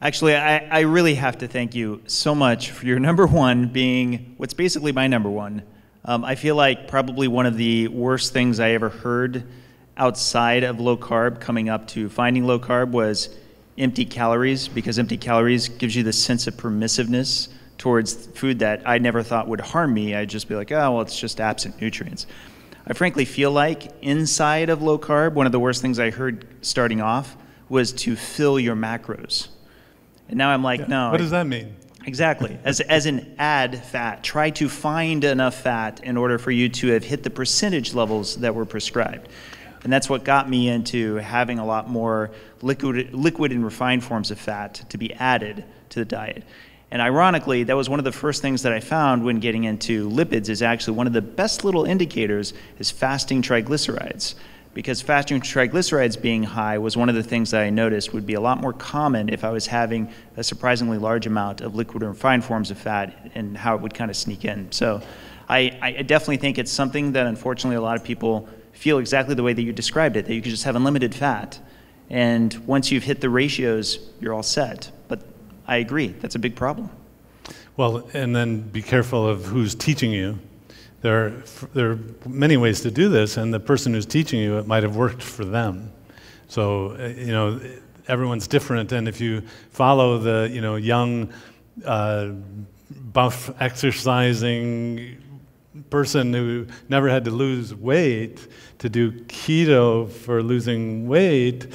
B: Actually, I, I really have to thank you so much for your number one being what's basically my number one. Um, I feel like probably one of the worst things I ever heard outside of low carb coming up to finding low carb was empty calories because empty calories gives you the sense of permissiveness towards food that I never thought would harm me. I'd just be like, oh, well, it's just absent nutrients. I frankly feel like inside of low carb, one of the worst things I heard starting off was to fill your macros. And now I'm like,
A: Yeah.
B: no.
A: What does that mean?
B: Exactly. As, as an add fat, try to find enough fat in order for you to have hit the percentage levels that were prescribed. And that's what got me into having a lot more liquid, liquid and refined forms of fat to be added to the diet. And ironically, that was one of the first things that I found when getting into lipids is actually one of the best little indicators is fasting triglycerides because fasting triglycerides being high was one of the things that I noticed would be a lot more common if I was having a surprisingly large amount of liquid and refined forms of fat and how it would kind of sneak in. So I, I definitely think it's something that unfortunately a lot of people feel exactly the way that you described it, that you could just have unlimited fat. And once you've hit the ratios, you're all set. But I agree, that's a big problem.
A: Well, and then be careful of who's teaching you. There are, there are many ways to do this, and the person who's teaching you, it might have worked for them. So, uh, you know, everyone's different, and if you follow the, you know, young, uh, buff, exercising person who never had to lose weight to do keto for losing weight,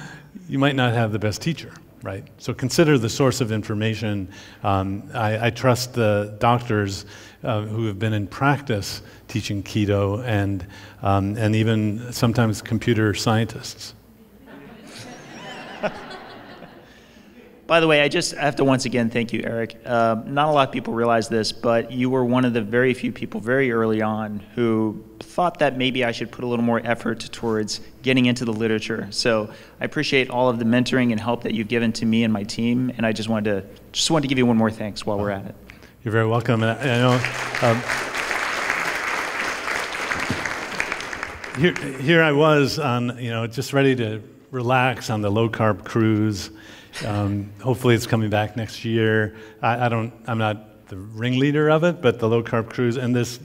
A: you might not have the best teacher, right? So consider the source of information. Um, I, I, trust the doctors uh, who have been in practice teaching keto and, um, and even sometimes computer scientists.
B: By the way, I just have to once again thank you, Eric. Uh, not a lot of people realize this, but you were one of the very few people very early on who thought that maybe I should put a little more effort towards getting into the literature. So I appreciate all of the mentoring and help that you've given to me and my team, and I just wanted to just wanted to give you one more thanks while we're at it.
A: You're very welcome. And I, I know. Um, here, here I was on, you know, just ready to relax on the low carb cruise. Um, hopefully, it's coming back next year. I, I, don't. I'm not the ringleader of it, but the low carb cruise. And this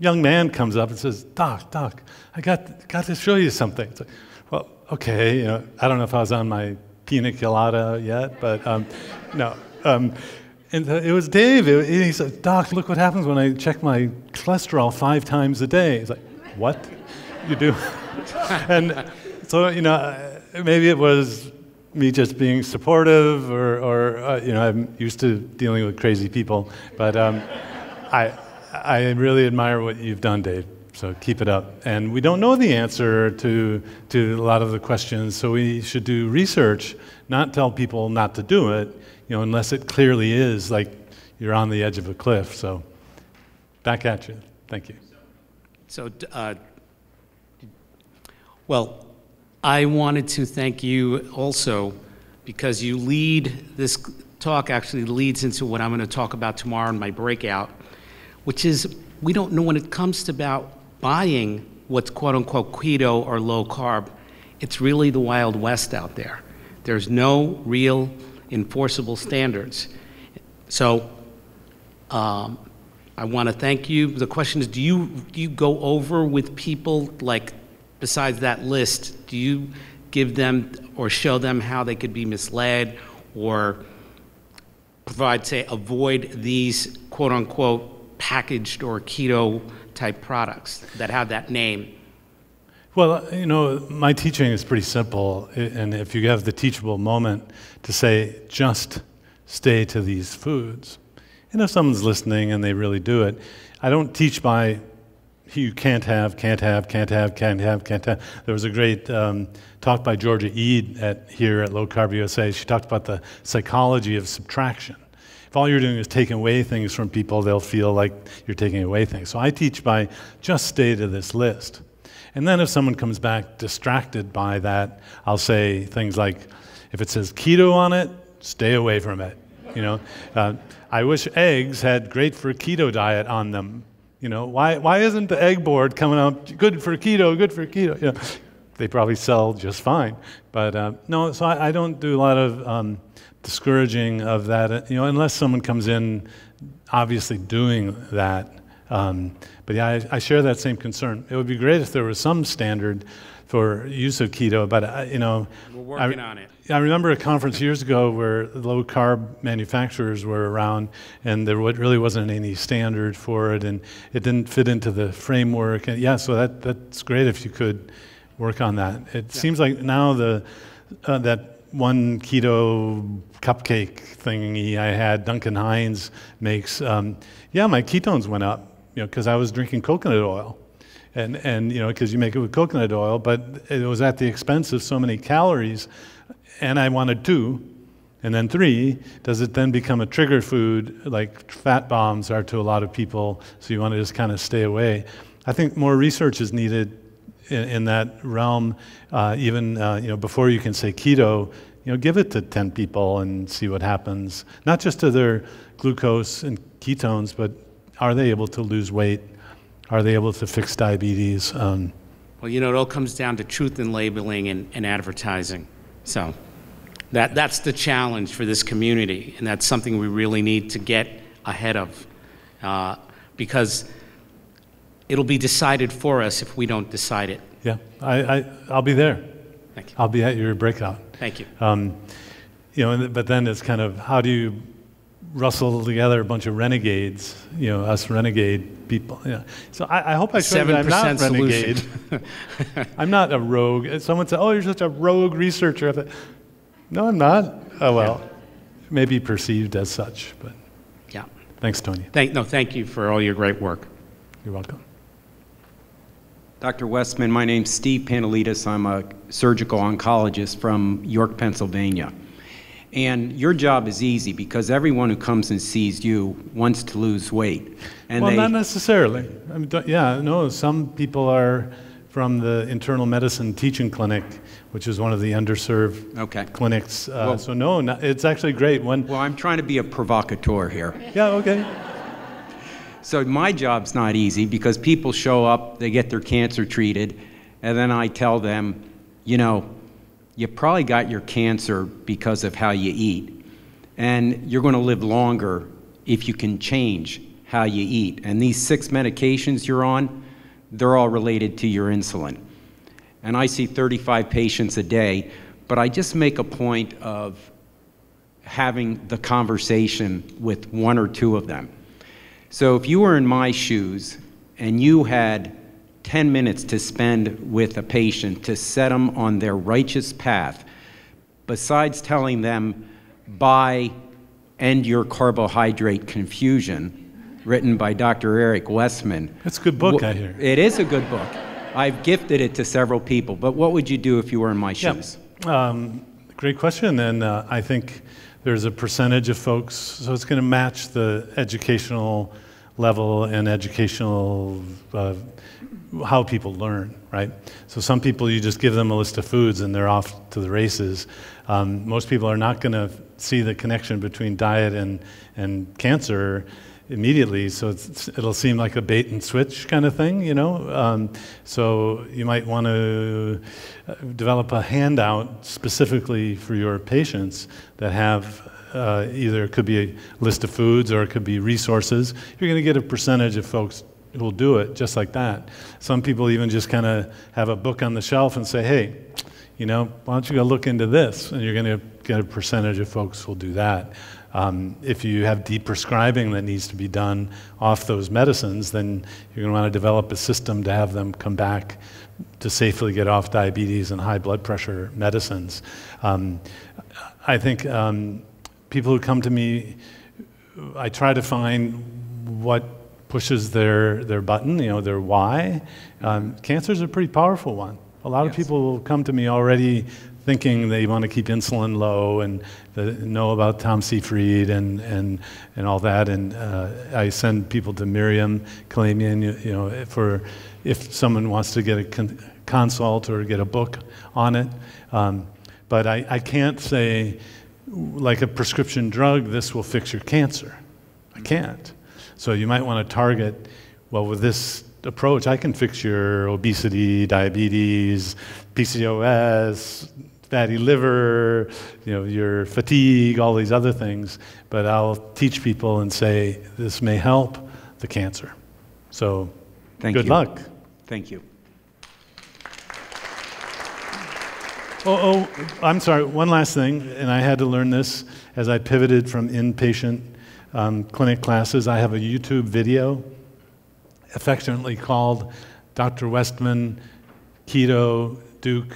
A: young man comes up and says, "Doc, Doc, I got got to show you something." It's like, well, okay. You know, I don't know if I was on my pina colada yet, but um, no. Um, and it was Dave. It, he said, "Doc, look what happens when I check my cholesterol five times a day." He's like, "What? You do?" and so you know, maybe it was me just being supportive, or, or uh, you know, I'm used to dealing with crazy people. But um, I, I really admire what you've done, Dave. So keep it up. And we don't know the answer to to a lot of the questions, so we should do research, not tell people not to do it. You know, unless it clearly is like you're on the edge of a cliff. So back at you. Thank you.
C: So, uh, well, I wanted to thank you also because you lead this talk actually leads into what I'm going to talk about tomorrow in my breakout, which is we don't know when it comes to about buying what's quote unquote keto or low carb. It's really the wild west out there. There's no real enforceable standards. So um, I want to thank you. The question is, do you do you go over with people like besides that list, do you give them or show them how they could be misled or provide, say, avoid these quote unquote packaged or keto type products that have that name?
A: Well, you know, my teaching is pretty simple. And if you have the teachable moment to say, just stay to these foods, and if someone's listening and they really do it, I don't teach by you can't have, can't have, can't have, can't have, can't have. There was a great um, talk by Georgia Ede at, here at Low Carb USA. She talked about the psychology of subtraction. If all you're doing is taking away things from people, they'll feel like you're taking away things. So I teach by just stay to this list. And then if someone comes back distracted by that, I'll say things like, if it says keto on it, stay away from it. You know, uh, I wish eggs had great for keto diet on them. You know, why, why isn't the egg board coming up good for keto, good for keto? You know, they probably sell just fine. But uh, no, so I, I, don't do a lot of um, discouraging of that, you know, unless someone comes in obviously doing that. Um, but yeah, I, I, share that same concern. It would be great if there was some standard for use of keto, but uh, you know,
C: we're working I, on it.
A: I remember a conference years ago where low carb manufacturers were around, and there really wasn't any standard for it, and it didn't fit into the framework. And yeah, so that that's great if you could work on that. It yeah. seems like now the uh, that one keto cupcake thingy I had Duncan Hines makes, um, yeah, my ketones went up, you know, because I was drinking coconut oil. And, and you know, because you make it with coconut oil, but it was at the expense of so many calories, and I wanted two. And then three, does it then become a trigger food like fat bombs are to a lot of people, so you want to just kind of stay away? I think more research is needed in, in that realm, uh, even uh, you know, before you can say keto, you know, give it to 10 people and see what happens. Not just to their glucose and ketones, but are they able to lose weight? Are they able to fix diabetes? Um,
C: Well, you know, it all comes down to truth in labeling and, and advertising. So that, that's the challenge for this community, and that's something we really need to get ahead of. Uh, because it'll be decided for us if we don't decide it.
A: yeah, I, I, I'll be there.
C: Thank you.
A: I'll be at your breakout.
C: Thank you.
A: Um, you know, but then it's kind of how do you rustle together a bunch of renegades, you know, us renegade people. Yeah. So I, I hope I showed that I'm not
C: 7%
A: renegade. I'm not a rogue. Someone said, "Oh, you're such a rogue researcher." I thought, no, I'm not. Oh well, maybe perceived as such. But
C: Yeah.
A: thanks, Tony.
C: Thank, no, thank you for all your great work.
A: You're welcome.
D: Dr. Westman, my name's Steve Panelides. I'm a surgical oncologist from York, Pennsylvania. And your job is easy because everyone who comes and sees you wants to lose weight. And
A: well,
D: they,
A: not necessarily. I mean, yeah, no. Some people are from the internal medicine teaching clinic, which is one of the underserved
D: Okay.
A: clinics. Uh,
D: Well-
A: so no, not, it's actually great. When
D: well, I'm trying to be a provocateur here.
A: yeah, okay.
D: So my job's not easy because people show up, they get their cancer treated, and then I tell them, you know, you probably got your cancer because of how you eat. And you're going to live longer if you can change how you eat. And these six medications you're on, they're all related to your insulin. And I see 35 patients a day, but I just make a point of having the conversation with one or two of them. So if you were in my shoes and you had 10 minutes to spend with a patient to set them on their righteous path, besides telling them, buy End Your Carbohydrate Confusion, written by Dr. Eric Westman.
A: That's a good book, I hear.
D: It is a good book. I've gifted it to several people, but what would you do if you were in my
A: Yeah.
D: shoes?
A: Um, great question, and uh, I think there's a percentage of folks. So it's going to match the educational level and educational uh, how people learn, right? So some people you just give them a list of foods and they're off to the races. Um, most people are not going to see the connection between diet and and cancer immediately, so it'll seem like a bait and switch kind of thing, you know. Um, so you might want to uh, develop a handout specifically for your patients that have uh, either it could be a list of foods or it could be resources. You're going to get a percentage of folks who will do it just like that. Some people even just kind of have a book on the shelf and say, hey, you know, why don't you go look into this? And you're going to get a percentage of folks who will do that. Um, if you have deep prescribing that needs to be done off those medicines, then you're going to want to develop a system to have them come back to safely get off diabetes and high blood pressure medicines. Um, I think um, people who come to me, I try to find what pushes their, their button, you know, their why. Um, Cancer is a pretty powerful one. A lot of
D: Yes.
A: people come to me already thinking they want to keep insulin low and the, know about Tom Seyfried and, and, and all that. And uh, I send people to Miriam Kalamian, you, you know, for if someone wants to get a con- consult or get a book on it. Um, but I, I can't say, like a prescription drug, this will fix your cancer. I can't. So you might want to target, well, with this approach, I can fix your obesity, diabetes, PCOS, fatty liver, you know, your fatigue, all these other things. But I'll teach people and say, this may help the cancer. So
D: Thank
A: good
D: you.
A: luck.
D: Thank you.
A: Oh, oh, I'm sorry. One last thing, and I had to learn this as I pivoted from inpatient um, clinic classes. I have a YouTube video, affectionately called Dr. Westman Keto Duke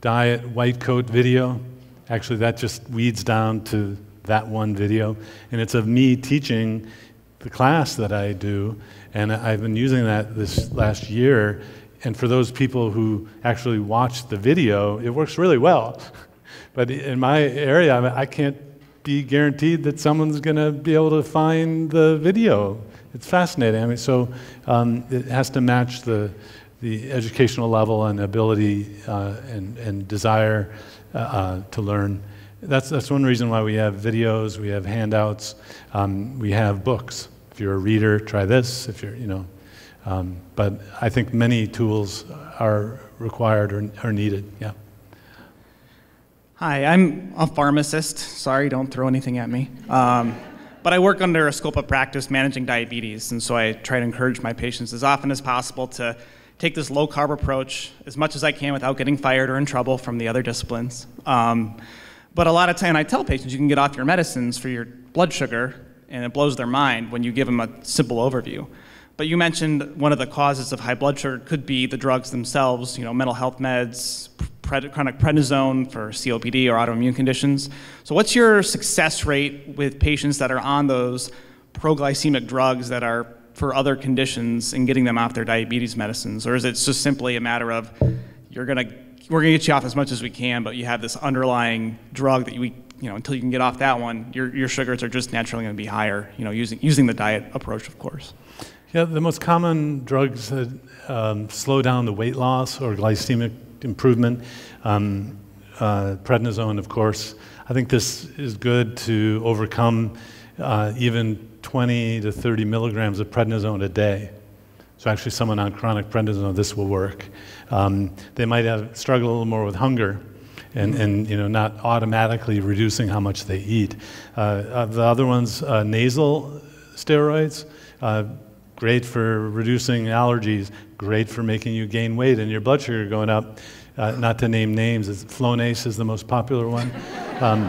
A: Diet White Coat Video, Actually, that just weeds down to that one video. And it's of me teaching the class that I do. And I've been using that this last year. And for those people who actually watch the video, it works really well. but in my area, I can't be guaranteed that someone's going to be able to find the video. It's fascinating. I mean, so um, it has to match the, the educational level and ability uh, and, and desire uh, uh, to learn. That's, that's one reason why we have videos, we have handouts, um, we have books. If you're a reader, try this. If you're, you know, um, but I think many tools are required or are needed. Yeah.
E: Hi, I'm a pharmacist. Sorry, don't throw anything at me. Um, but I work under a scope of practice managing diabetes, and so I try to encourage my patients as often as possible to take this low carb approach as much as I can without getting fired or in trouble from the other disciplines. Um, but a lot of time I tell patients you can get off your medicines for your blood sugar, and it blows their mind when you give them a simple overview. But you mentioned one of the causes of high blood sugar could be the drugs themselves, you know, mental health meds, chronic prednisone for COPD or autoimmune conditions. So, what's your success rate with patients that are on those proglycemic drugs that are for other conditions and getting them off their diabetes medicines? Or is it just simply a matter of you're going to we're going to get you off as much as we can, but you have this underlying drug that we, you know, until you can get off that one, your, your sugars are just naturally going to be higher, you know, using, using the diet approach, of course.
A: Yeah, the most common drugs that um, slow down the weight loss or glycemic improvement, um, uh, prednisone, of course. I think this is good to overcome uh, even 20 to 30 milligrams of prednisone a day. So actually, someone on chronic prednisone, this will work. Um, they might have struggle a little more with hunger, and, and you know not automatically reducing how much they eat. Uh, uh the other ones, uh, nasal steroids, uh, great for reducing allergies, great for making you gain weight and your blood sugar going up. Uh, not to name names, Flonase is the most popular one. Um,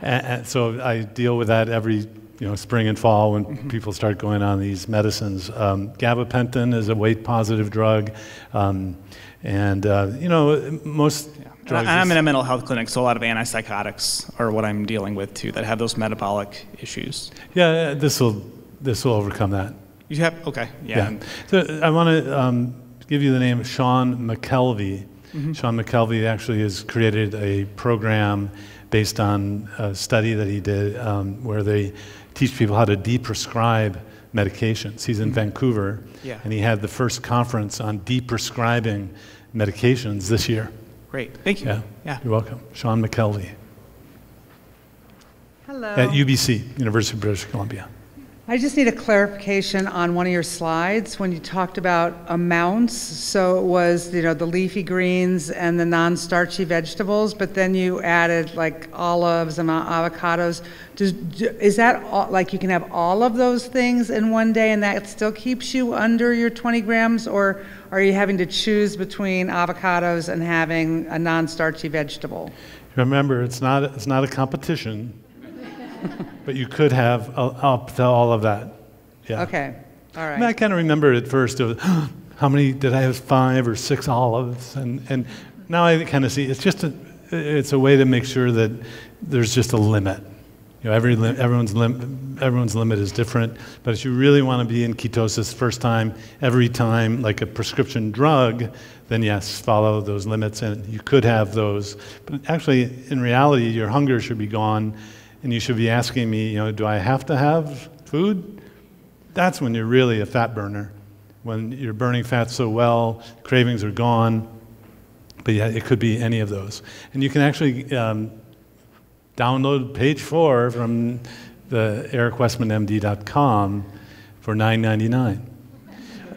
A: and, and so I deal with that every you know, spring and fall when mm-hmm. people start going on these medicines. Um, gabapentin is a weight positive drug. Um, and, uh, you know, most yeah. drugs.
E: I'm in a mental health clinic, so a lot of antipsychotics are what I'm dealing with too that have those metabolic issues.
A: Yeah, this will this will overcome that.
E: You have okay, yeah. yeah.
A: So I want to um, give you the name Sean McKelvey. Mm-hmm. Sean McKelvey actually has created a program based on a study that he did um, where they teach people how to deprescribe medications. He's in mm-hmm. Vancouver,
E: yeah.
A: and he had the first conference on deprescribing medications this year.
E: Great, thank you.
A: Yeah,
E: yeah.
A: you're welcome. Sean McKelvey.
F: Hello.
A: At UBC, University of British Columbia.
F: I just need a clarification on one of your slides when you talked about amounts. So it was, you know, the leafy greens and the non-starchy vegetables, but then you added like olives and avocados. Does, is that all, like you can have all of those things in one day and that still keeps you under your 20 grams, or are you having to choose between avocados and having a non-starchy vegetable?
A: Remember, it's not, it's not a competition but you could have up to all of that. Yeah.
F: Okay. All right. I,
A: mean, I kind of remember at first, it was, how many did I have? Five or six olives, and and now I kind of see it's just a it's a way to make sure that there's just a limit. You know, every everyone's lim- everyone's limit is different, but if you really want to be in ketosis first time, every time, like a prescription drug, then yes, follow those limits, and you could have those. But actually, in reality, your hunger should be gone and you should be asking me, you know, do I have to have food? That's when you're really a fat burner. When you're burning fat so well, cravings are gone. But yeah, it could be any of those. And you can actually um, download page four from the ericwestmanmd.com for $9.99.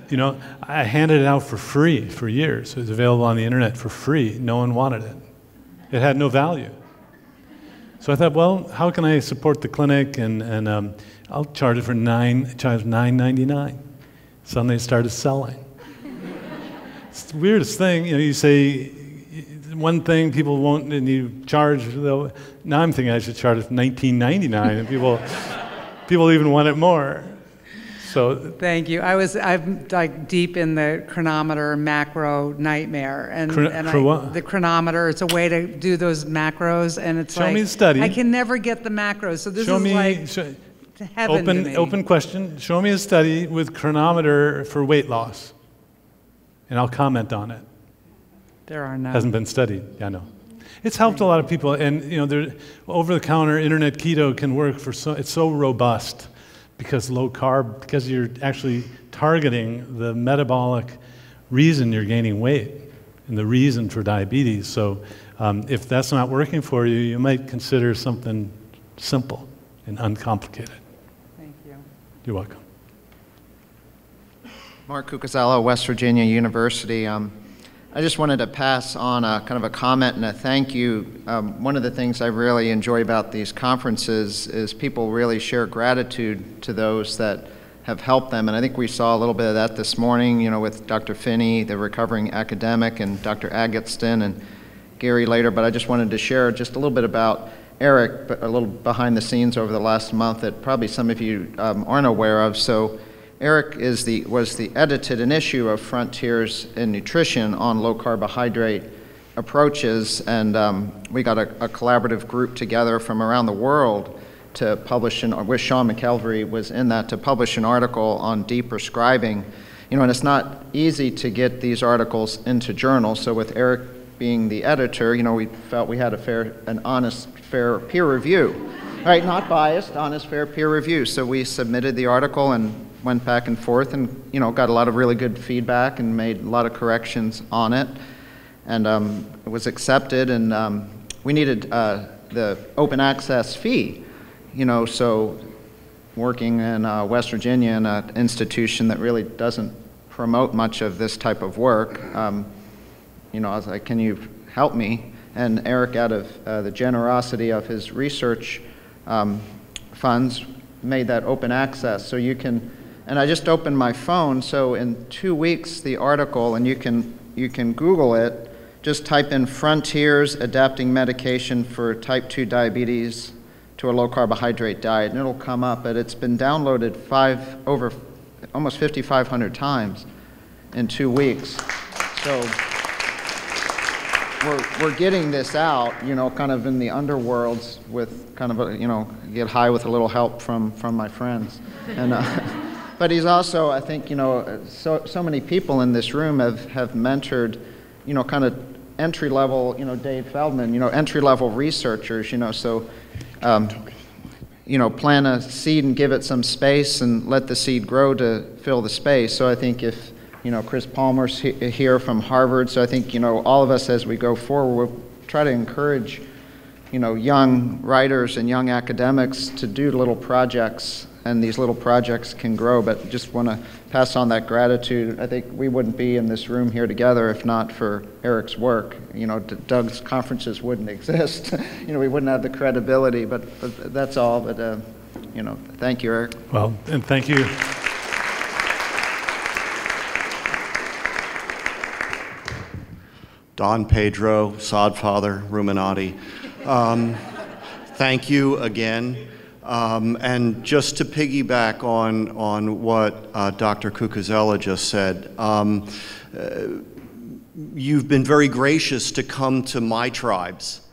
A: You know, I handed it out for free for years. It was available on the internet for free. No one wanted it. It had no value. So I thought, well, how can I support the clinic? And, and um, I'll charge it for nine, charge nine ninety nine. Suddenly it started selling. it's the weirdest thing. You know, you say one thing, people won't, and you charge. Now I'm thinking I should charge it for nineteen ninety nine, and people, people even want it more. So
F: Thank you. I was, I'm like deep in the Cronometer macro nightmare and,
A: Chron-
F: and I,
A: what?
F: the Cronometer, it's a way to do those macros and it's
A: Show
F: like.
A: me the study.
F: I can never get the macros, so this
A: show
F: is
A: me,
F: like
A: show- open, open question. Show me a study with Cronometer for weight loss, and I'll comment on it.
F: There are none.
A: Hasn't been studied. Yeah, I know. It's helped a lot of people, and you know, there, over-the-counter internet keto can work for so. It's so robust because low carb, because you're actually targeting the metabolic reason you're gaining weight and the reason for diabetes. So, um, if that's not working for you, you might consider something simple and uncomplicated.
F: Thank you.
A: You're welcome.
G: Mark Cucuzzella, West Virginia University. Um, I just wanted to pass on a kind of a comment and a thank you. Um, one of the things I really enjoy about these conferences is people really share gratitude to those that have helped them, and I think we saw a little bit of that this morning. You know, with Dr. Phinney, the recovering academic, and Dr. Agatston and Gary later. But I just wanted to share just a little bit about Eric, a little behind the scenes over the last month that probably some of you um, aren't aware of. So. Eric is the, was the edited an issue of Frontiers in Nutrition on low carbohydrate approaches, and um, we got a, a, collaborative group together from around the world to publish, an, where Sean McKelvey was in that, to publish an article on deprescribing. You know, and it's not easy to get these articles into journals, so with Eric being the editor, you know, we felt we had a fair, an honest, fair peer review. Right, not biased, honest, fair peer review. So we submitted the article and went back and forth and you know got a lot of really good feedback and made a lot of corrections on it. And um, it was accepted and um, we needed uh, the open access fee you know so working in uh, west virginia in an institution that really doesn't promote much of this type of work um, you know i was like can you help me? And eric out of uh, the generosity of his research um, funds made that open access so you can and I just opened my phone. So in two weeks, the article, and you can you can Google it. Just type in "Frontiers Adapting Medication for Type 2 Diabetes to a Low Carbohydrate Diet," and it'll come up. But it's been downloaded five over almost 5,500 times in two weeks. So we're, we're getting this out, you know, kind of in the underworlds with kind of a, you know, get high with a little help from, from my friends. And, uh, but he's also, I think, you know, so, so many people in this room have, have mentored, you know, kind of entry level, you know, Dave Feldman, you know, entry level researchers, you know, so, um, you know, plant a seed and give it some space and let the seed grow to fill the space. So I think if, you know, Chris Palmer's he- here from Harvard, so I think, you know, all of us as we go forward, we'll try to encourage, you know, young writers and young academics to do little projects and these little projects can grow. But just want to pass on that gratitude. I think we wouldn't be in this room here together if not for Eric's work. You know, D- Doug's conferences wouldn't exist. you know, we wouldn't have the credibility. But, but that's all. But uh, you know, thank you, Eric.
A: Well, and thank you.
H: Don Pedro, Sodfather, Ruminati. Um, thank you again. Um, and just to piggyback on, on what uh, Dr. Cucuzzella just said, um, uh, you've been very gracious to come to my tribes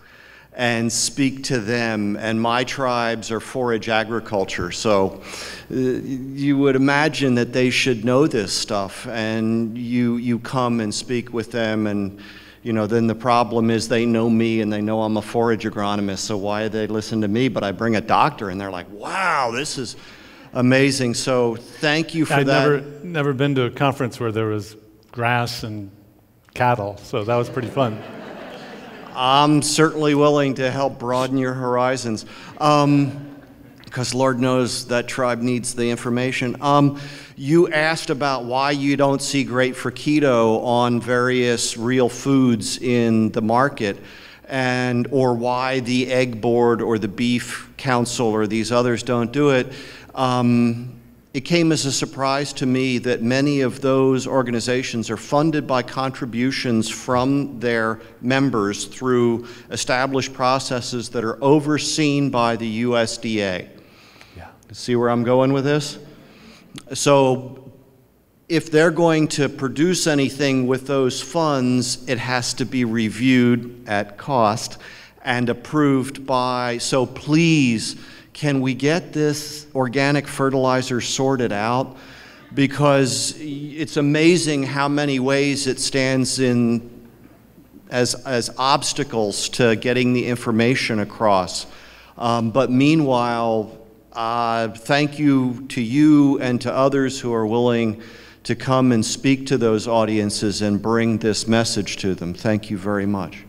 H: and speak to them. And my tribes are forage agriculture. So uh, you would imagine that they should know this stuff. And you, you come and speak with them and you know, then the problem is they know me and they know I'm a forage agronomist, so why do they listen to me? But I bring a doctor and they're like, wow, this is amazing. So thank you for that.
A: I've never, never been to a conference where there was grass and cattle, so that was pretty fun.
H: I'm certainly willing to help broaden your horizons. Um, because Lord knows that tribe needs the information. Um, you asked about why you don't see Great for Keto on various real foods in the market, and or why the Egg Board or the Beef Council or these others don't do it. Um, it came as a surprise to me that many of those organizations are funded by contributions from their members through established processes that are overseen by the USDA. See where I'm going with this? so if they're going to produce anything with those funds, it has to be reviewed at cost and approved by. So please, can we get this organic fertilizer sorted out? Because it's amazing how many ways it stands in as, as obstacles to getting the information across. Um, but meanwhile, uh, thank you to you and to others who are willing to come and speak to those audiences and bring this message to them. Thank you very much.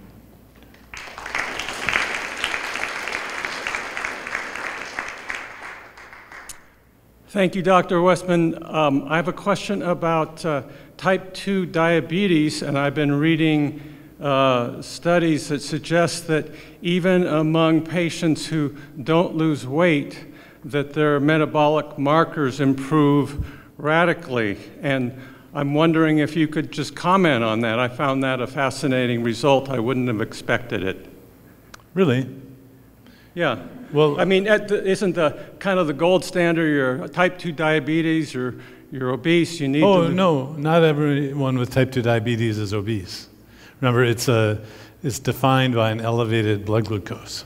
I: Thank you, Dr. Westman. Um, I have a question about uh, type 2 diabetes, and I've been reading uh, studies that suggest that even among patients who don't lose weight, that their metabolic markers improve radically. And I'm wondering if you could just comment on that. I found that a fascinating result. I wouldn't have expected it.
A: Really?
I: Yeah.
A: Well,
I: I mean, isn't the kind of the gold standard your type 2 diabetes or you're obese, you need
A: oh, no, not everyone with type 2 diabetes is obese. Remember, it's, a, it's defined by an elevated blood glucose,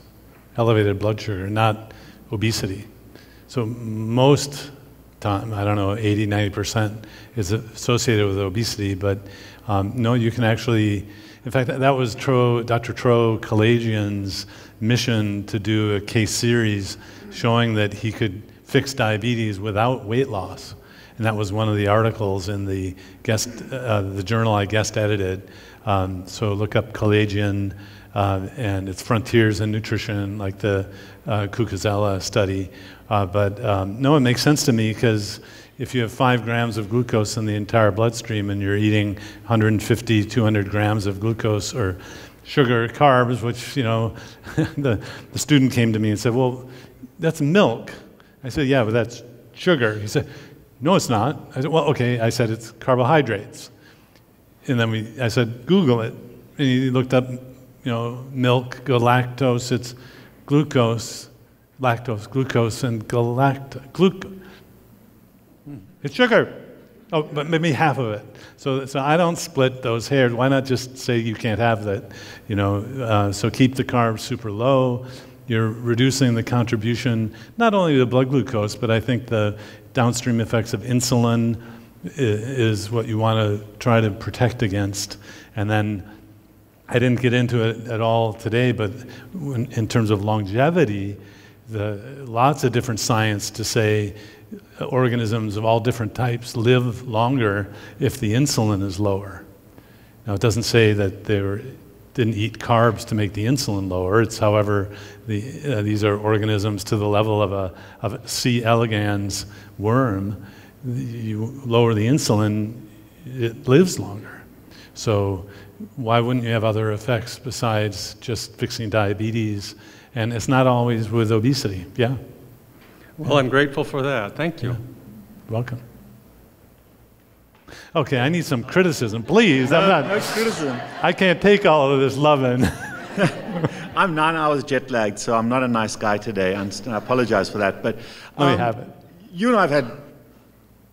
A: elevated blood sugar, not obesity. So most time, I don't know, 80, 90% is associated with obesity, but um, no, you can actually, in fact, that, that was Tro, Dr. Tro Kalayjian's mission to do a case series showing that he could fix diabetes without weight loss. And that was one of the articles in the guest, uh, the journal I guest edited. Um, so look up Kalayjian uh, and its frontiers in nutrition, like the uh, study. Uh, but um, no, it makes sense to me because if you have five grams of glucose in the entire bloodstream and you're eating 150, 200 grams of glucose or sugar, carbs, which, you know, the, the student came to me and said, Well, that's milk. I said, Yeah, but that's sugar. He said, No, it's not. I said, Well, okay. I said, It's carbohydrates. And then we, I said, Google it. And he looked up, you know, milk, galactose, it's glucose lactose, glucose, and galactose. Gluc- it's sugar. Oh, but maybe half of it. So, so I don't split those hairs. Why not just say you can't have that? You know, uh, so keep the carbs super low. You're reducing the contribution not only to blood glucose, but I think the downstream effects of insulin is what you want to try to protect against. And then I didn't get into it at all today, but in terms of longevity, the, lots of different science to say organisms of all different types live longer if the insulin is lower. Now, it doesn't say that they were, didn't eat carbs to make the insulin lower. It's, however, the, uh, these are organisms to the level of a, of a C. elegans worm. You lower the insulin, it lives longer. So, why wouldn't you have other effects besides just fixing diabetes and it's not always with obesity. Yeah.
I: Well, I'm grateful for that. Thank you. Yeah.
A: Welcome. Okay, I need some criticism, please. I'm not.
J: No criticism.
A: I can't take all of this loving.
J: I'm nine hours jet lagged, so I'm not a nice guy today. I apologize for that. But
A: um, let me have it.
J: You and I have had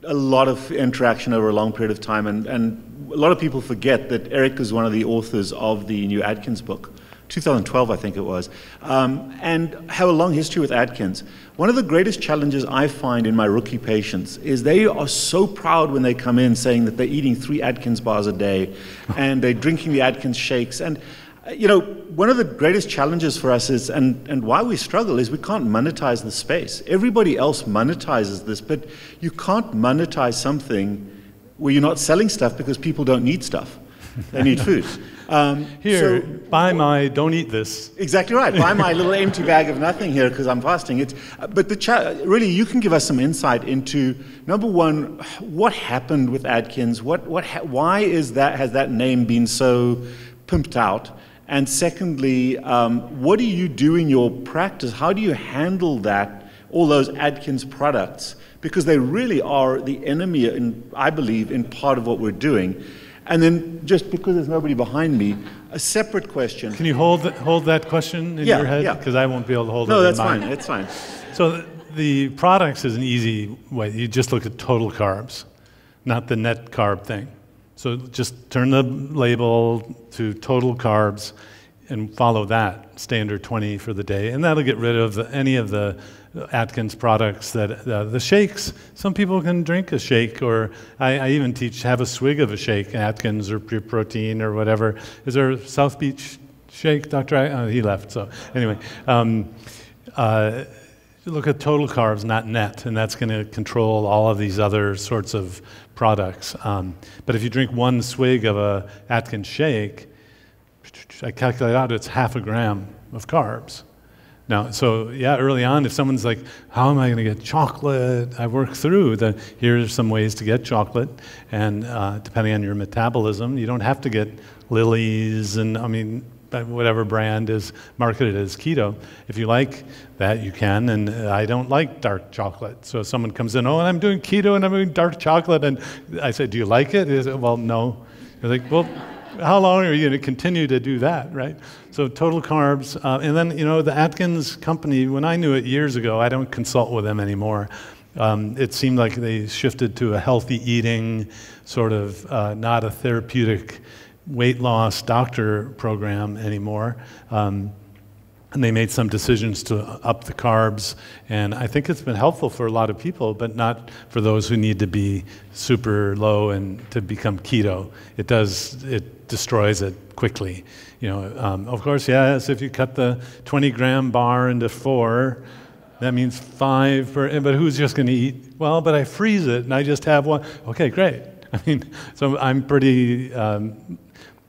J: a lot of interaction over a long period of time, and, and a lot of people forget that Eric is one of the authors of the new Atkins book. 2012, I think it was, um, and have a long history with Atkins. One of the greatest challenges I find in my rookie patients is they are so proud when they come in saying that they're eating three Atkins bars a day and they're drinking the Atkins shakes. And, uh, you know, one of the greatest challenges for us is, and, and why we struggle, is we can't monetize the space. Everybody else monetizes this, but you can't monetize something where you're not selling stuff because people don't need stuff. They need food.
A: Um, here, so, buy my, don't eat this.
J: Exactly right. buy my little empty bag of nothing here because I'm fasting. It's, uh, but the cha- really, you can give us some insight into number one, what happened with Atkins? What, what ha- why is that, has that name been so pimped out? And secondly, um, what do you do in your practice? How do you handle that, all those Atkins products? Because they really are the enemy, in, I believe, in part of what we're doing. And then, just because there's nobody behind me, a separate question.
A: Can you hold, hold that question in
J: yeah,
A: your head?
J: Yeah.
A: Because I won't be able to hold
J: no,
A: it
J: that's
A: in
J: fine. That's fine.
A: So, the products is an easy way. You just look at total carbs, not the net carb thing. So just turn the label to total carbs and follow that standard 20 for the day, and that'll get rid of the, any of the Atkins products that uh, the shakes. Some people can drink a shake, or I, I, even teach have a swig of a shake, Atkins or Pure Protein or whatever. Is there South Beach shake, Doctor? Uh, he left. So anyway, um, uh, look at total carbs, not net, and that's going to control all of these other sorts of products. Um, but if you drink one swig of a Atkins shake, I calculate out it's half a gram of carbs. Now, so yeah, early on, if someone's like, "How am I going to get chocolate?" I work through the. Here's some ways to get chocolate, and uh, depending on your metabolism, you don't have to get Lily's and I mean whatever brand is marketed as keto. If you like that, you can. And I don't like dark chocolate. So if someone comes in, oh, and I'm doing keto and I'm doing dark chocolate, and I say, do you like it? It well, no. You're like, well how long are you going to continue to do that, right? So total carbs. Uh, and then, you know, the Atkins company, when I knew it years ago, I don't consult with them anymore. Um, it seemed like they shifted to a healthy eating, sort of uh, not a therapeutic weight loss doctor program anymore. Um, and they made some decisions to up the carbs. And I think it's been helpful for a lot of people, but not for those who need to be super low and to become keto. It does, it destroys it quickly. You know, um, of course, yes, if you cut the 20 gram bar into four, that means five per, but who's just going to eat? Well, but I freeze it and I just have one. Okay, great. I mean, so I'm pretty um,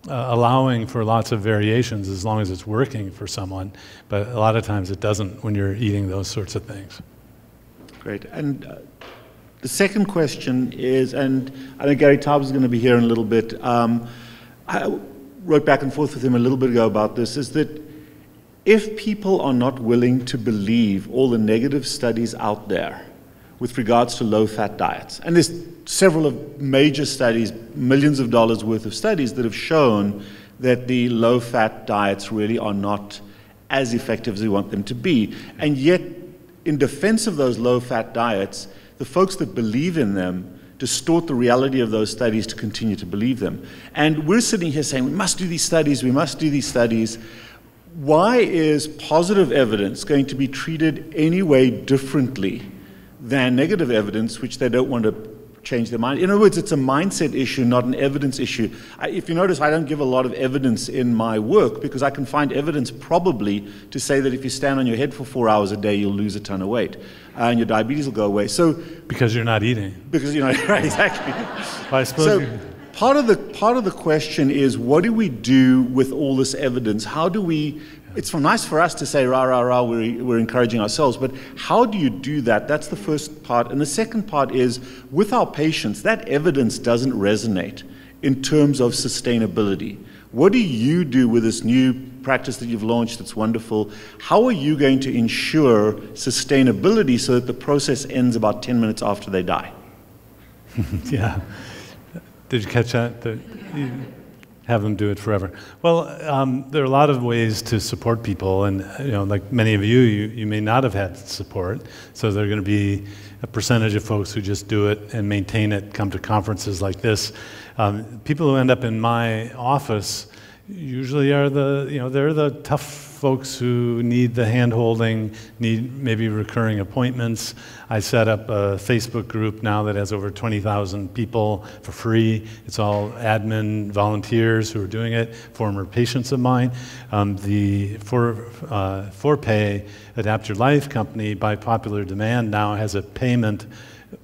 A: uh, allowing for lots of variations as long as it's working for someone. But a lot of times it doesn't when you're eating those sorts of things.
J: Great. And uh, the second question is, and I think Gary Taubes is going to be here in a little bit. Um, I wrote back and forth with him a little bit ago about this, is that if people are not willing to believe all the negative studies out there with regards to low fat diets, and there's several of major studies, millions of dollars worth of studies that have shown that the low fat diets really are not as effective as we want them to be. And yet, in defense of those low fat diets, the folks that believe in them distort the reality of those studies to continue to believe them. And we're sitting here saying, we must do these studies, we must do these studies. Why is positive evidence going to be treated any way differently than negative evidence, which they don't want to change their mind. In other words, it's a mindset issue, not an evidence issue. I, if you notice, I don't give a lot of evidence in my work because I can find evidence probably to say that if you stand on your head for four hours a day, you'll lose a ton of weight uh, and your diabetes will go away. So
A: because you're not eating.
J: Because you know right exactly. I suppose. So, part of the part of the question is what do we do with all this evidence? How do we it's nice for us to say rah rah rah we're, we're encouraging ourselves but how do you do that? That's the first part. And the second part is with our patients that evidence doesn't resonate in terms of sustainability. What do you do with this new practice that you've launched that's wonderful? How are you going to ensure sustainability so that the process ends about 10 minutes after they die?
A: Yeah. Did you catch that? The, you, have them do it forever. Well, um, there are a lot of ways to support people, and you know, like many of you, you, you may not have had support, so there are going to be a percentage of folks who just do it and maintain it, come to conferences like this. Um, people who end up in my office usually are the, you know, they're the tough folks who need the hand holding, need maybe recurring appointments. I set up a Facebook group now that has over 20,000 people for free. It's all admin volunteers who are doing it, former patients of mine. Um, the for, uh, Forepay Adapt Your Life company, by popular demand, now has a payment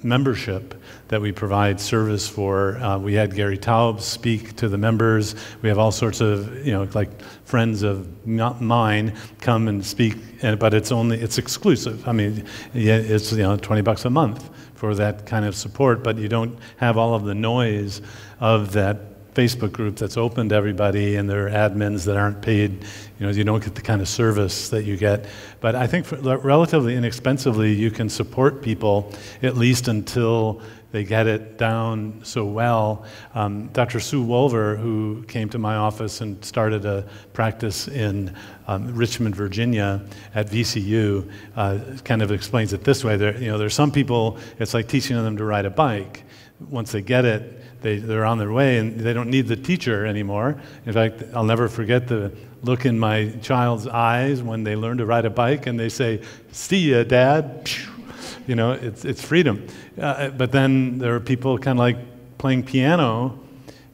A: membership that we provide service for. Uh, we had Gary Taubes speak to the members. We have all sorts of, you know, like friends of not mine come and speak, but it's only, it's exclusive. I mean, it's, you know, 20 bucks a month for that kind of support, but you don't have all of the noise of that Facebook group that's open to everybody and there are admins that aren't paid. You know, you don't get the kind of service that you get. But I think for, relatively inexpensively, you can support people at least until they get it down so well. Um, Dr. Sue Wolver, who came to my office and started a practice in um, Richmond, Virginia, at VCU, uh, kind of explains it this way. There, you know, there's some people. It's like teaching them to ride a bike. Once they get it, they, they're on their way and they don't need the teacher anymore. In fact, I'll never forget the look in my child's eyes when they learn to ride a bike and they say, See ya, Dad. You know, it's, it's freedom. Uh, but then there are people kind of like playing piano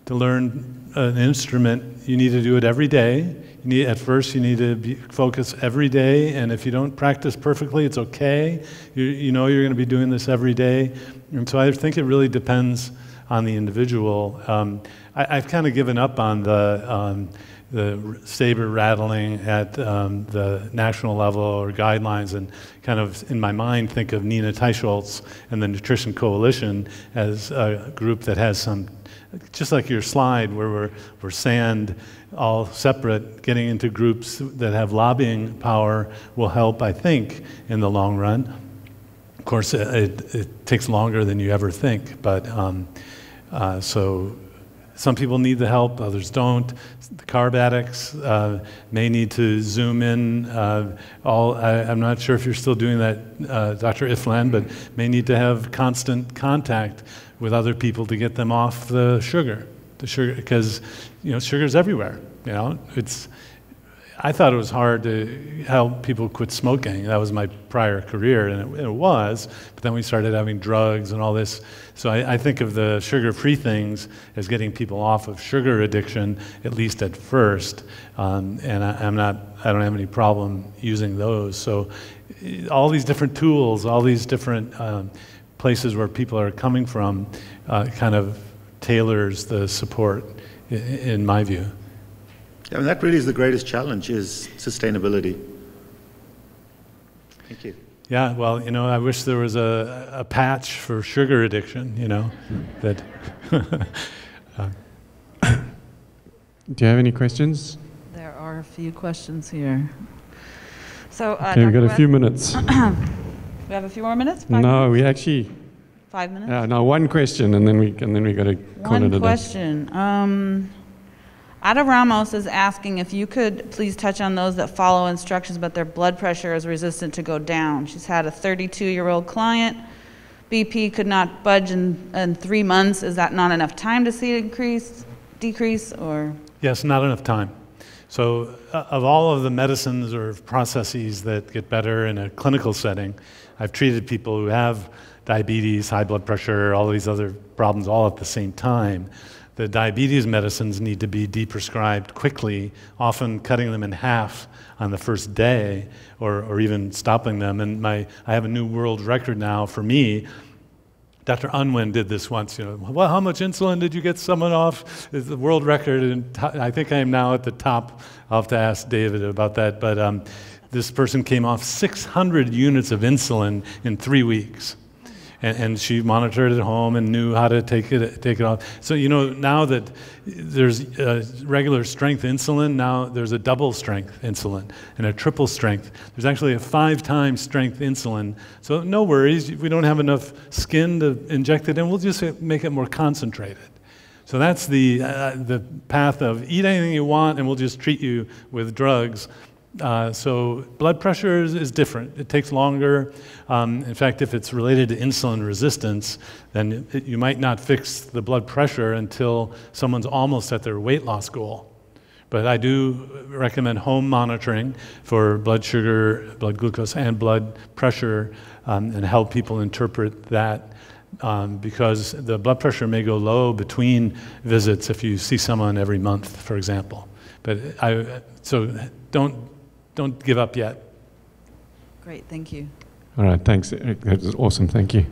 A: to learn an instrument. You need to do it every day. You need, at first, you need to be, focus every day, and if you don't practice perfectly, it's okay. You, you know you're going to be doing this every day. And so I think it really depends on the individual. Um, I, have kind of given up on the, um, the saber rattling at um, the national level or guidelines and kind of, in my mind, think of Nina Teicholz and the Nutrition Coalition as a group that has some, just like your slide where we're, we're sand all separate, getting into groups that have lobbying power will help, I think, in the long run. Of course, it, it, it takes longer than you ever think, but um, uh, so some people need the help, others don't. The carb addicts uh, may need to zoom in. Uh, all, I, am not sure if you're still doing that, uh, Dr. Ifland, but may need to have constant contact with other people to get them off the sugar. The sugar, because you know, sugar's everywhere. You know, it's I thought it was hard to help people quit smoking. That was my prior career, and it, it was. But then we started having drugs and all this. So I, I think of the sugar free things as getting people off of sugar addiction, at least at first. Um, and I, am not, I don't have any problem using those. So all these different tools, all these different um, places where people are coming from, uh, kind of tailors the support, in, in my view.
J: I mean, that really is the greatest challenge is sustainability. Thank you.
A: Yeah, well, you know, I wish there was a, a patch for sugar addiction, you know, that.
K: uh. Do you have any questions?
L: There are a few questions here. So, uh,
K: okay, we've got a few minutes.
L: we have a few more minutes?
K: Five no, minutes? we actually.
L: Five minutes?
K: Uh, no, one question, and then we and then we got to.
L: One question. Um, Ada Ramos is asking if you could please touch on those that follow instructions but their blood pressure is resistant to go down. She's had a 32 year old client. BP could not budge in, in three months. Is that not enough time to see it increase, decrease, or?
A: Yes, not enough time. So, uh, of all of the medicines or processes that get better in a clinical setting, I've treated people who have diabetes, high blood pressure, all these other problems all at the same time the diabetes medicines need to be deprescribed quickly, often cutting them in half on the first day or, or even stopping them. And my, I have a new world record now for me. Dr. Unwin did this once. You know, well, how much insulin did you get someone off? It's the world record, and I think I am now at the top. I'll have to ask David about that. But um, this person came off 600 units of insulin in three weeks and, and, she monitored at home and knew how to take it take it off. So you know now that there's regular strength insulin, now there's a double strength insulin and a triple strength. There's actually a five times strength insulin. So no worries, we don't have enough skin to inject it in. We'll just make it more concentrated. So that's the uh, the path of eat anything you want, and we'll just treat you with drugs. Uh, so blood pressure is, is, different. It takes longer. Um, in fact, if it's related to insulin resistance, then it, you might not fix the blood pressure until someone's almost at their weight loss goal. But I do recommend home monitoring for blood sugar, blood glucose, and blood pressure, um, and help people interpret that. Um, because the blood pressure may go low between visits if you see someone every month, for example. But I, so don't don't give up yet.
L: Great, thank you.
K: All right, thanks. That was awesome. Thank you.